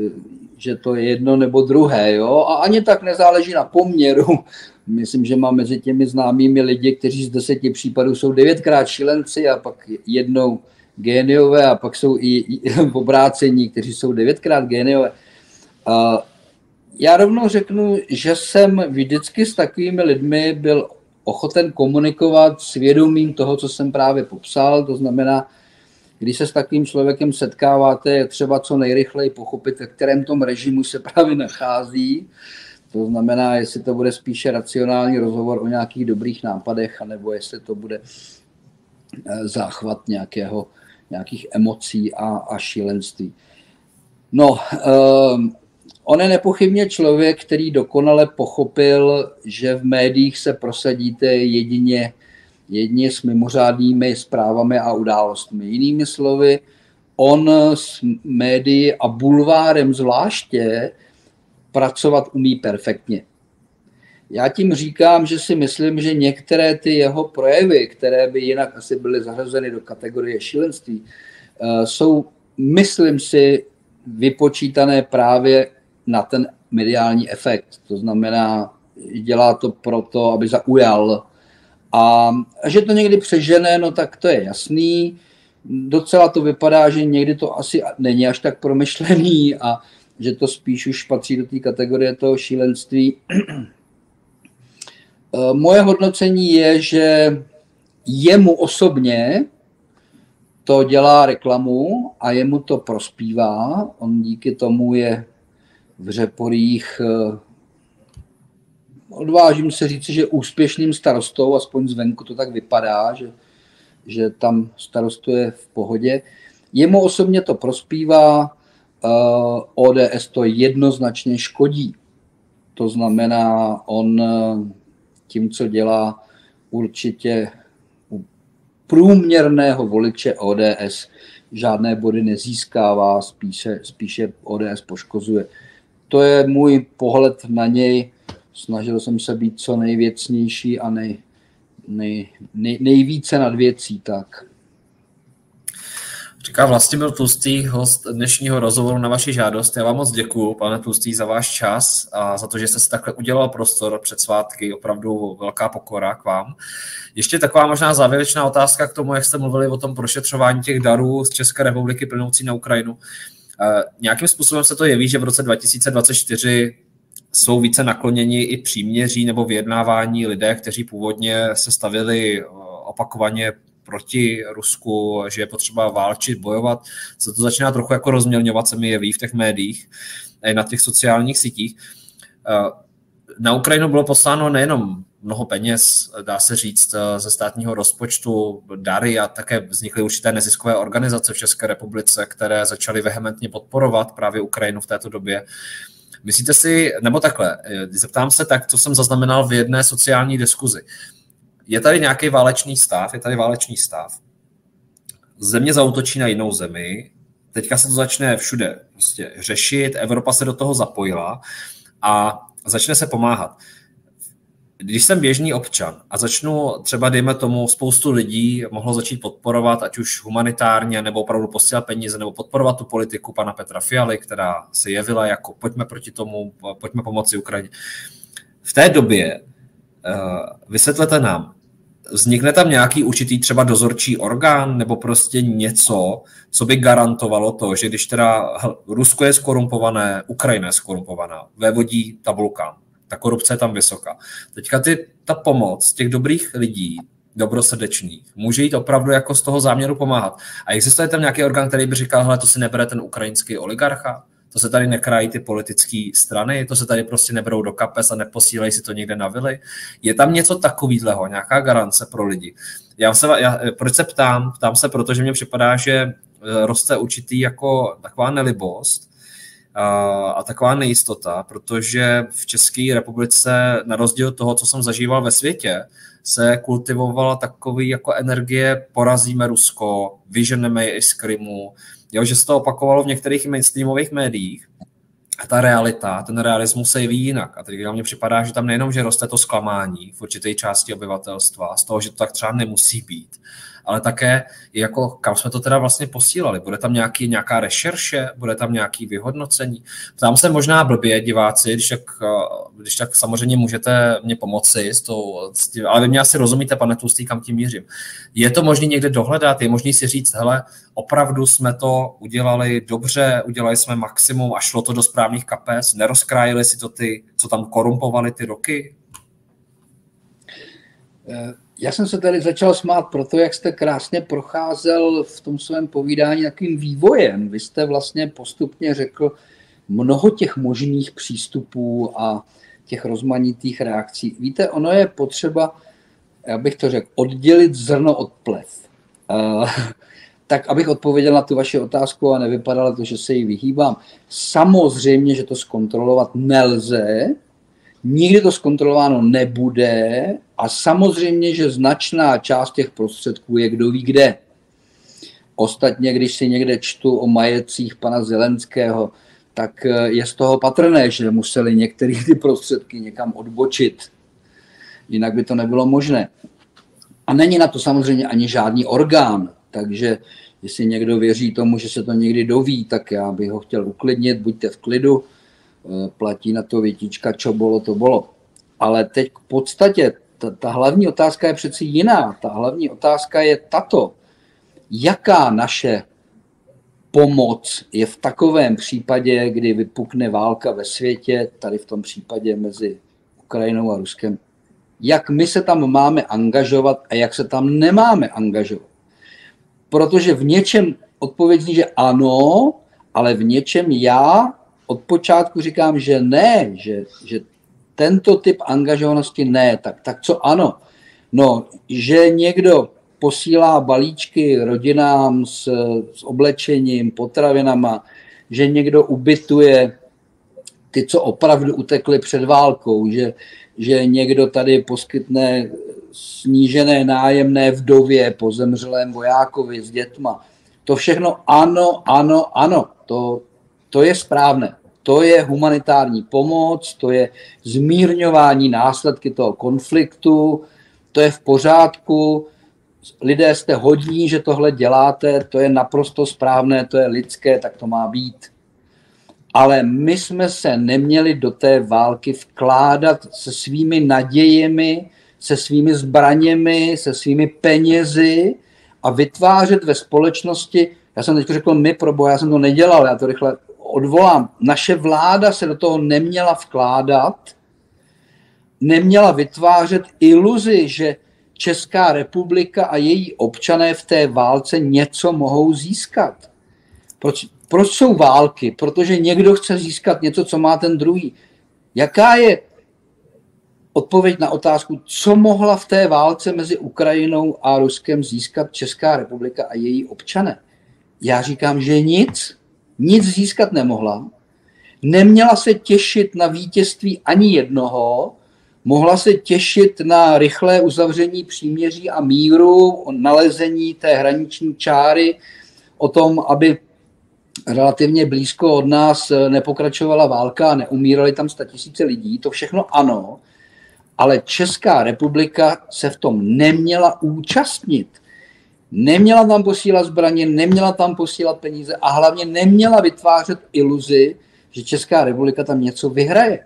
že to je jedno nebo druhé. Jo? A ani tak nezáleží na poměru. Myslím, že mám mezi těmi známými lidi, kteří z deseti případů jsou devětkrát šilenci a pak jednou géniové a pak jsou i v obrácení, kteří jsou devětkrát géniové. A já rovnou řeknu, že jsem vždycky s takovými lidmi byl ochoten komunikovat s vědomím toho, co jsem právě popsal, to znamená, když se s takovým člověkem setkáváte, je třeba co nejrychleji pochopit, ve kterém tom režimu se právě nachází. To znamená, jestli to bude spíše racionální rozhovor o nějakých dobrých nápadech, anebo jestli to bude eh, záchvat nějakého, nějakých emocí a, a šílenství. No, um, on je nepochybně člověk, který dokonale pochopil, že v médiích se prosadíte jedině jedně s mimořádnými zprávami a událostmi. Jinými slovy, on s médií a bulvárem zvláště pracovat umí perfektně. Já tím říkám, že si myslím, že některé ty jeho projevy, které by jinak asi byly zařazeny do kategorie šílenství, eh, jsou, myslím si, vypočítané právě na ten mediální efekt. To znamená, dělá to proto, aby zaujal a že to někdy přežene, no tak to je jasný. Docela to vypadá, že někdy to asi není až tak promyšlený a že to spíš už patří do té kategorie toho šílenství. Moje hodnocení je, že jemu osobně to dělá reklamu a jemu to prospívá. On díky tomu je v řeporích eh, odvážím se říct, že úspěšným starostou, aspoň zvenku to tak vypadá, že, že tam starostuje v pohodě. Jemu osobně to prospívá, eh, ODS to jednoznačně škodí. To znamená, on uh, tím, co dělá, určitě u průměrného voliče ODS žádné body nezískává, spíše, spíše ODS poškozuje. To je můj pohled na něj snažil jsem se být co nejvěcnější a nej, nej, nej, nejvíce nad věcí tak. Říká Vlastimil Tlustý, host dnešního rozhovoru na vaši žádost. Já vám moc děkuji, pane Tlustý, za váš čas a za to, že jste si takhle udělal prostor před svátky. Opravdu velká pokora k vám. Ještě taková možná závěrečná otázka k tomu, jak jste mluvili o tom prošetřování těch darů z České republiky plynoucí na Ukrajinu. Nějakým způsobem se to jeví, že v roce 2024 jsou více nakloněni i příměří nebo vyjednávání lidé, kteří původně se stavili eh, opakovaně proti Rusku, že je potřeba válčit, bojovat. Se to začíná trochu jako rozmělňovat, se mi jeví v těch médiích, na těch sociálních sítích. Eh, na Ukrajinu bylo posláno nejenom mnoho peněz, dá se říct, eh, ze státního rozpočtu, dary a také vznikly určité neziskové organizace v České republice, které začaly vehementně podporovat právě Ukrajinu v této době. Myslíte si, nebo takhle, eh, zeptám se tak, co jsem zaznamenal v jedné sociální diskuzi. Je tady nějaký válečný stav, je tady válečný stav, země zautočí na jinou zemi, teďka se to začne všude prostě řešit, Evropa se do toho zapojila a začne se pomáhat když jsem běžný občan a začnu třeba, dejme tomu, spoustu lidí mohlo začít podporovat, ať už humanitárně, nebo opravdu posílat peníze, nebo podporovat tu politiku pana Petra Fialy, která se jevila jako pojďme proti tomu, pojďme pomoci Ukrajině. V té době vysvětlete nám, vznikne tam nějaký určitý třeba dozorčí orgán nebo prostě něco, co by garantovalo to, že když teda Rusko je skorumpované, Ukrajina je skorumpovaná, vévodí tabulka, ta korupce je tam vysoká. Teďka ty, ta pomoc těch dobrých lidí, dobrosrdečných, může jít opravdu jako z toho záměru pomáhat. A existuje tam nějaký orgán, který by říkal, hele, to si nebere ten ukrajinský oligarcha, to se tady nekrají ty politické strany, to se tady prostě neberou do kapes a neposílají si to někde na vily. Je tam něco takového, nějaká garance pro lidi. Já se, já, proč se ptám? Ptám se, protože mně připadá, že eh, roste určitý jako taková nelibost, a taková nejistota, protože v České republice, na rozdíl od toho, co jsem zažíval ve světě, se kultivovala takový jako energie, porazíme Rusko, vyženeme je i z Krymu, jo, že se to opakovalo v některých mainstreamových médiích, a ta realita, ten realismus se jeví jinak. A teď mně připadá, že tam nejenom, že roste to zklamání v určité části obyvatelstva, z toho, že to tak třeba nemusí být, ale také jako kam jsme to teda vlastně posílali. Bude tam nějaký, nějaká rešerše, bude tam nějaký vyhodnocení. Ptám se možná blbě, diváci, když tak, když tak samozřejmě můžete mě pomoci, s tou, s tím, ale vy mě asi rozumíte, pane Tustý, kam tím mířím. Je to možné někde dohledat, je možné si říct, hele, opravdu jsme to udělali dobře, udělali jsme maximum a šlo to do správných kapes, nerozkrájili si to ty, co tam korumpovali ty roky? Eh, já jsem se tady začal smát proto, jak jste krásně procházel v tom svém povídání takovým vývojem. Vy jste vlastně postupně řekl mnoho těch možných přístupů a těch rozmanitých reakcí. Víte, ono je potřeba, já bych to řekl, oddělit zrno od plev. Uh, tak abych odpověděl na tu vaši otázku a nevypadalo to, že se jí vyhýbám. Samozřejmě, že to zkontrolovat nelze, nikdy to zkontrolováno nebude a samozřejmě, že značná část těch prostředků je kdo ví kde. Ostatně, když si někde čtu o majetcích pana Zelenského, tak eh, je z toho patrné, že museli některé ty prostředky někam odbočit. Jinak by to nebylo možné. A není na to samozřejmě ani žádný orgán, takže jestli někdo věří tomu, že se to někdy doví, tak já bych ho chtěl uklidnit, buďte v klidu, platí na to větička, čo bylo, to bylo. Ale teď v podstatě ta, ta hlavní otázka je přeci jiná. Ta hlavní otázka je tato. Jaká naše pomoc je v takovém případě, kdy vypukne válka ve světě, tady v tom případě mezi Ukrajinou a Ruskem, jak my se tam máme angažovat a jak se tam nemáme angažovat. Protože v něčem odpověď že ano, ale v něčem já od počátku říkám, že ne, že, že tento typ angažovanosti ne. Tak, tak co ano? No, že někdo posílá balíčky rodinám s, s oblečením, potravinama, že někdo ubytuje ty, co opravdu utekli před válkou, že, že někdo tady poskytne snížené nájemné vdově po zemřelém vojákovi s dětma. To všechno ano, ano, ano, to, to je správné to je humanitární pomoc, to je zmírňování následky toho konfliktu, to je v pořádku, lidé jste hodní, že tohle děláte, to je naprosto správné, to je lidské, tak to má být. Ale my jsme se neměli do té války vkládat se svými nadějemi, se svými zbraněmi, se svými penězi a vytvářet ve společnosti, já jsem teď řekl my pro boha, já jsem to nedělal, já to rychle odvolám. Naše vláda se do toho neměla vkládat, neměla vytvářet iluzi, že Česká republika a její občané v té válce něco mohou získat. Proč, proč jsou války? Protože někdo chce získat něco, co má ten druhý. Jaká je odpověď na otázku, co mohla v té válce mezi Ukrajinou a Ruskem získat Česká republika a její občané? Já říkám, že nic nic získat nemohla, neměla se těšit na vítězství ani jednoho, mohla se těšit na rychlé uzavření příměří a míru, o nalezení té hraniční čáry, o tom, aby relativně blízko od nás nepokračovala válka a neumírali tam tisíce lidí. To všechno ano, ale Česká republika se v tom neměla účastnit. Neměla tam posílat zbraně, neměla tam posílat peníze a hlavně neměla vytvářet iluzi, že Česká republika tam něco vyhraje.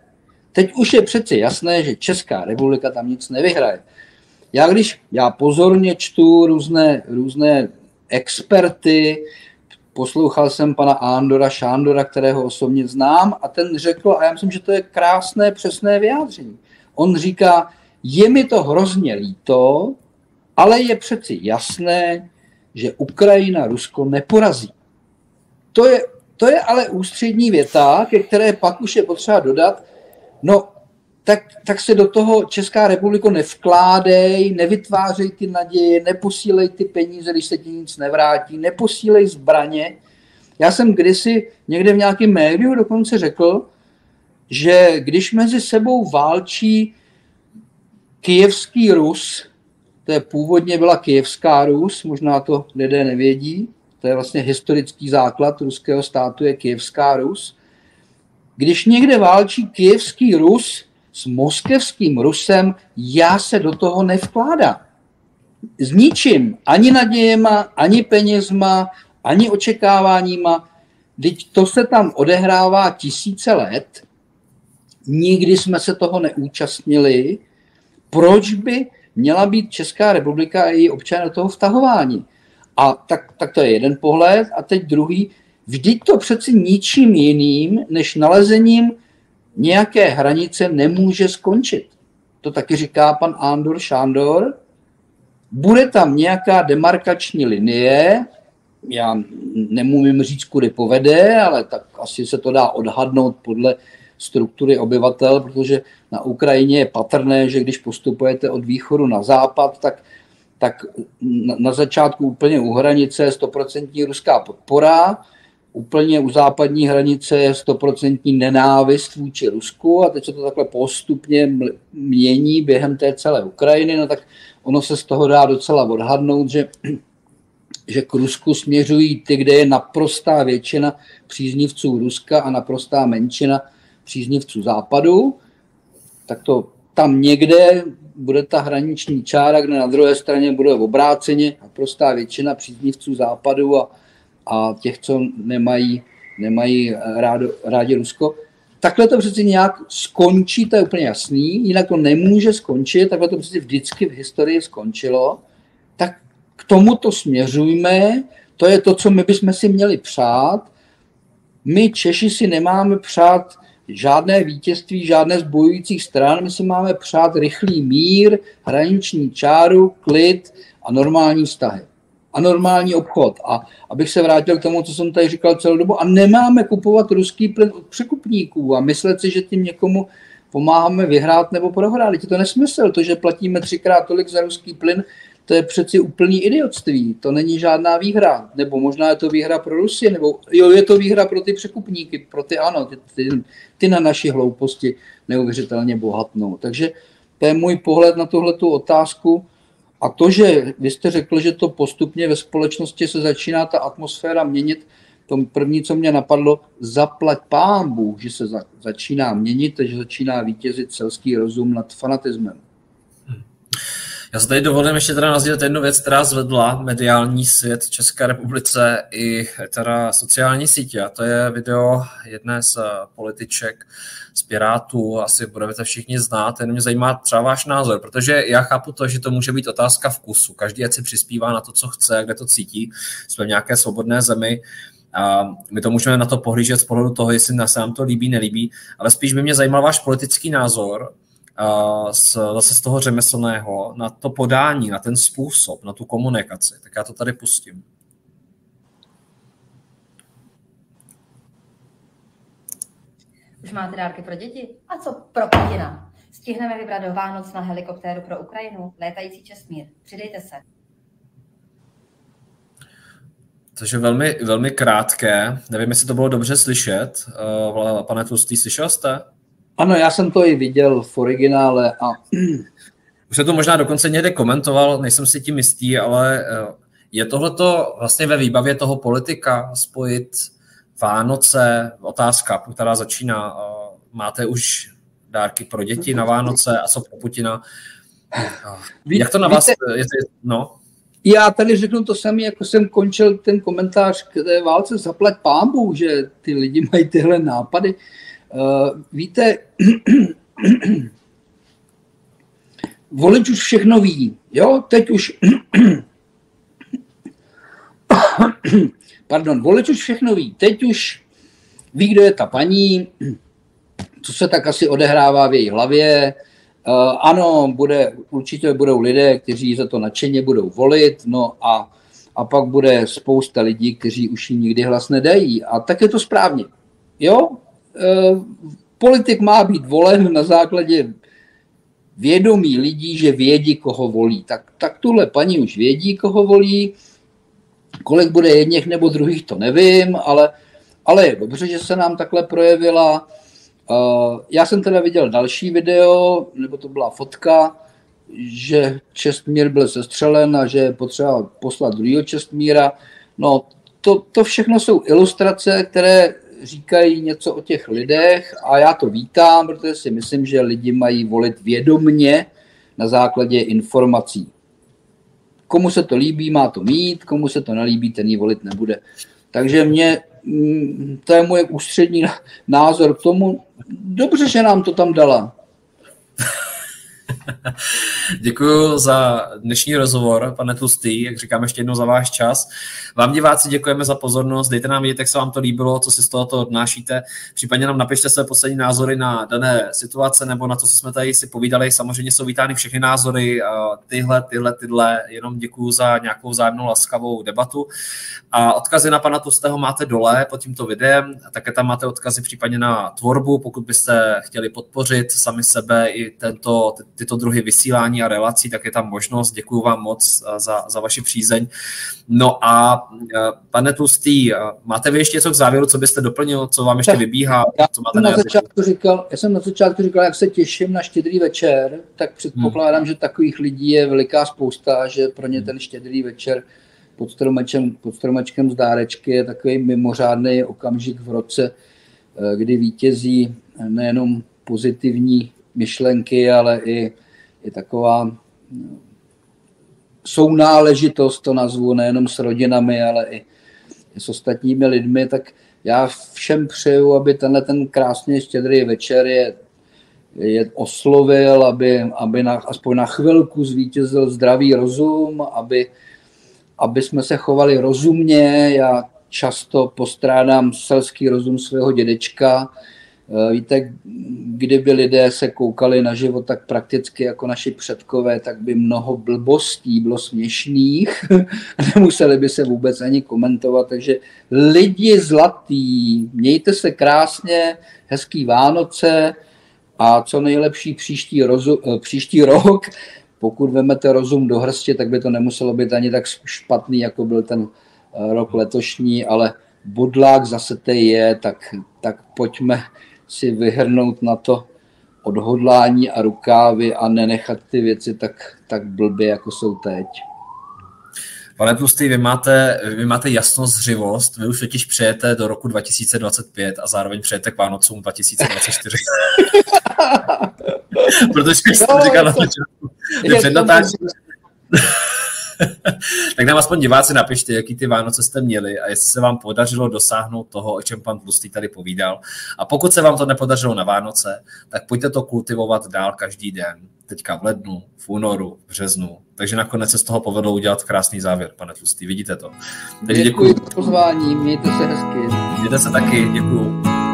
Teď už je přeci jasné, že Česká republika tam nic nevyhraje. Já když já pozorně čtu různé, různé experty, poslouchal jsem pana Andora Šándora, kterého osobně znám, a ten řekl, a já myslím, že to je krásné, přesné vyjádření. On říká, je mi to hrozně líto, ale je přeci jasné, že Ukrajina Rusko neporazí. To je, to je ale ústřední věta, ke které pak už je potřeba dodat, no tak, tak se do toho Česká republiko nevkládej, nevytvářej ty naděje, neposílej ty peníze, když se ti nic nevrátí, neposílej zbraně. Já jsem kdysi někde v nějakém médiu dokonce řekl, že když mezi sebou válčí kijevský Rus, to je původně byla kijevská Rus, možná to lidé nevědí, to je vlastně historický základ ruského státu, je kijevská Rus. Když někde válčí kijevský Rus s moskevským Rusem, já se do toho nevkládám. S ničím, ani nadějema, ani penězma, ani očekáváníma. Teď to se tam odehrává tisíce let, nikdy jsme se toho neúčastnili, proč by měla být Česká republika a její občané do toho vtahování? A tak, tak to je jeden pohled. A teď druhý, vždyť to přeci ničím jiným, než nalezením nějaké hranice nemůže skončit. To taky říká pan Andor Šándor. Bude tam nějaká demarkační linie, já nemůžu říct, kudy povede, ale tak asi se to dá odhadnout podle struktury obyvatel, protože na Ukrajině je patrné, že když postupujete od východu na západ, tak, tak na začátku úplně u hranice je 100% ruská podpora, úplně u západní hranice je 100% nenávist vůči Rusku a teď se to takhle postupně mění během té celé Ukrajiny, no tak ono se z toho dá docela odhadnout, že, že k Rusku směřují ty, kde je naprostá většina příznivců Ruska a naprostá menšina příznivců západu, tak to tam někde bude ta hraniční čára, kde na druhé straně bude obráceně a prostá většina příznivců západu a, a těch, co nemají, nemají rádo, rádi Rusko. Takhle to přeci nějak skončí, to je úplně jasný, jinak to nemůže skončit, takhle to přeci vždycky v historii skončilo. Tak k tomu to směřujme, to je to, co my bychom si měli přát. My Češi si nemáme přát žádné vítězství, žádné z bojujících stran. My si máme přát rychlý mír, hraniční čáru, klid a normální vztahy. A normální obchod. A abych se vrátil k tomu, co jsem tady říkal celou dobu, a nemáme kupovat ruský plyn od překupníků a myslet si, že tím někomu pomáháme vyhrát nebo prohrát. Je to nesmysl, to, že platíme třikrát tolik za ruský plyn, to je přeci úplný idiotství. To není žádná výhra. Nebo možná je to výhra pro Rusy, nebo jo, je to výhra pro ty překupníky, pro ty ano, ty, ty, ty na naší hlouposti neuvěřitelně bohatnou. Takže to je můj pohled na tuhletu otázku. A to, že vy jste řekl, že to postupně ve společnosti se začíná ta atmosféra měnit, to první, co mě napadlo, zaplať pámbu, že se za, začíná měnit, že začíná vítězit selský rozum nad fanatismem. Já se tady dovolím ještě teda nazvat jednu věc, která zvedla mediální svět České republice i teda sociální sítě. A to je video jedné z eh, političek z Pirátů, asi budete všichni znát, jenom mě zajímá třeba váš názor, protože já chápu to, že to může být otázka vkusu. Každý ať si přispívá na to, co chce, kde to cítí. Jsme v nějaké svobodné zemi, a my to můžeme na to pohlížet z pohledu toho, jestli se nám to líbí, nelíbí, ale spíš by mě zajímal váš politický názor, z, zase z toho řemeslného na to podání, na ten způsob, na tu komunikaci. Tak já to tady pustím. Už máte dárky pro děti? A co pro Putina? Stihneme vybrat do Vánoc na helikoptéru pro Ukrajinu? Létající Česmír. Přidejte se. Takže velmi, velmi krátké. Nevím, jestli to bylo dobře slyšet. Uh, pane Tlustý, slyšel jste? Ano, já jsem to i viděl v originále a... Už se to možná dokonce někde komentoval, nejsem si tím jistý, ale eh, je tohleto vlastně ve výbavě toho politika spojit Vánoce, otázka, která začíná, eh, máte už dárky pro děti na Vánoce a co pro Putina? Ví, Jak to na vás... Víte, je, no? Já tady řeknu to samé, jako jsem končil ten komentář k té válce, zaplať pámbu, že ty lidi mají tyhle nápady. Uh, víte, volič už všechno ví. Jo, teď už pardon, volič už všechno ví. Teď už ví, kdo je ta paní, co se tak asi odehrává v její hlavě. Uh, ano, bude, určitě budou lidé, kteří za to nadšeně budou volit, no a, a pak bude spousta lidí, kteří už jí nikdy hlas nedají. A tak je to správně. Jo? Uh, politik má být volen na základě vědomí lidí, že vědí, koho volí. Tak, tak tuhle paní už vědí, koho volí. Kolik bude jedněch nebo druhých, to nevím, ale, ale je dobře, že se nám takhle projevila. Uh, já jsem teda viděl další video, nebo to byla fotka, že Čestmír byl sestřelen a že je potřeba poslat druhého Čestmíra. No, to, to všechno jsou ilustrace, které říkají něco o těch lidech a já to vítám, protože si myslím, že lidi mají volit vědomně na základě informací. Komu se to líbí, má to mít, komu se to nelíbí, ten ji volit nebude. Takže mě, mm, to je můj ústřední názor k tomu. Dobře, že nám to tam dala. Děkuji za dnešní rozhovor, pane Tlustý, jak říkám ještě jednou za váš čas. Vám diváci děkujeme za pozornost, dejte nám vědět, jak se vám to líbilo, co si z tohoto odnášíte. Případně nám napište své poslední názory na dané situace nebo na to, co jsme tady si povídali. Samozřejmě jsou vítány všechny názory, tyhle, tyhle, tyhle. Jenom děkuji za nějakou zájemnou laskavou debatu. A odkazy na pana Tlustého máte dole pod tímto videem. Také tam máte odkazy případně na tvorbu, pokud byste chtěli podpořit sami sebe i tento, tyto druhy vysílání a relací, tak je tam možnost. Děkuji vám moc za, za vaši přízeň. No a pane Tlustý, máte vy ještě něco k závěru, co byste doplnil, co vám ještě vybíhá? Já, co máte na začátku říkal, já jsem na začátku říkal, jak se těším na štědrý večer, tak předpokládám, hmm. že takových lidí je veliká spousta, že pro ně ten štědrý večer pod stromečkem, pod stromečkem z dárečky je takový mimořádný okamžik v roce, eh, kdy vítězí nejenom pozitivní myšlenky, ale i, i taková no, sounáležitost, to nazvu, nejenom s rodinami, ale i, s ostatními lidmi, tak já všem přeju, aby tenhle ten krásně štědrý večer je, je oslovil, aby, aby na, aspoň na chvilku zvítězil zdravý rozum, aby, aby jsme se chovali rozumně. Já často postrádám selský rozum svého dědečka, víte, kdyby lidé se koukali na život tak prakticky jako naši předkové, tak by mnoho blbostí bylo směšných, nemuseli by se vůbec ani komentovat, takže lidi zlatý, mějte se krásně, hezký Vánoce a co nejlepší příští, rozu, eh, příští rok, pokud vemete rozum do hrstě, tak by to nemuselo být ani tak špatný, jako byl ten eh, rok letošní, ale budlák zase je, tak, tak pojďme si vyhrnout na to odhodlání a rukávy a nenechat ty věci tak, tak blbě, jako jsou teď. Pane Tlustý, vy máte, vy máte jasnost, zřivost, vy už totiž přejete do roku 2025 a zároveň přejete k Vánocům 2024. Protože jsem říkal na začátku, před natáčením, tak nám aspoň diváci napište, jaký ty Vánoce jste měli a jestli se vám podařilo dosáhnout toho, o čem pan Tlustý tady povídal. A pokud se vám to nepodařilo na Vánoce, tak pojďte to kultivovat dál každý den. Teďka v lednu, v únoru, v březnu. Takže nakonec se z toho povedlo udělat krásný závěr, pane Tlustý. Vidíte to. Takže děkuji. Děkuji za pozvání, mějte se hezky. Mějte se taky, děkuji.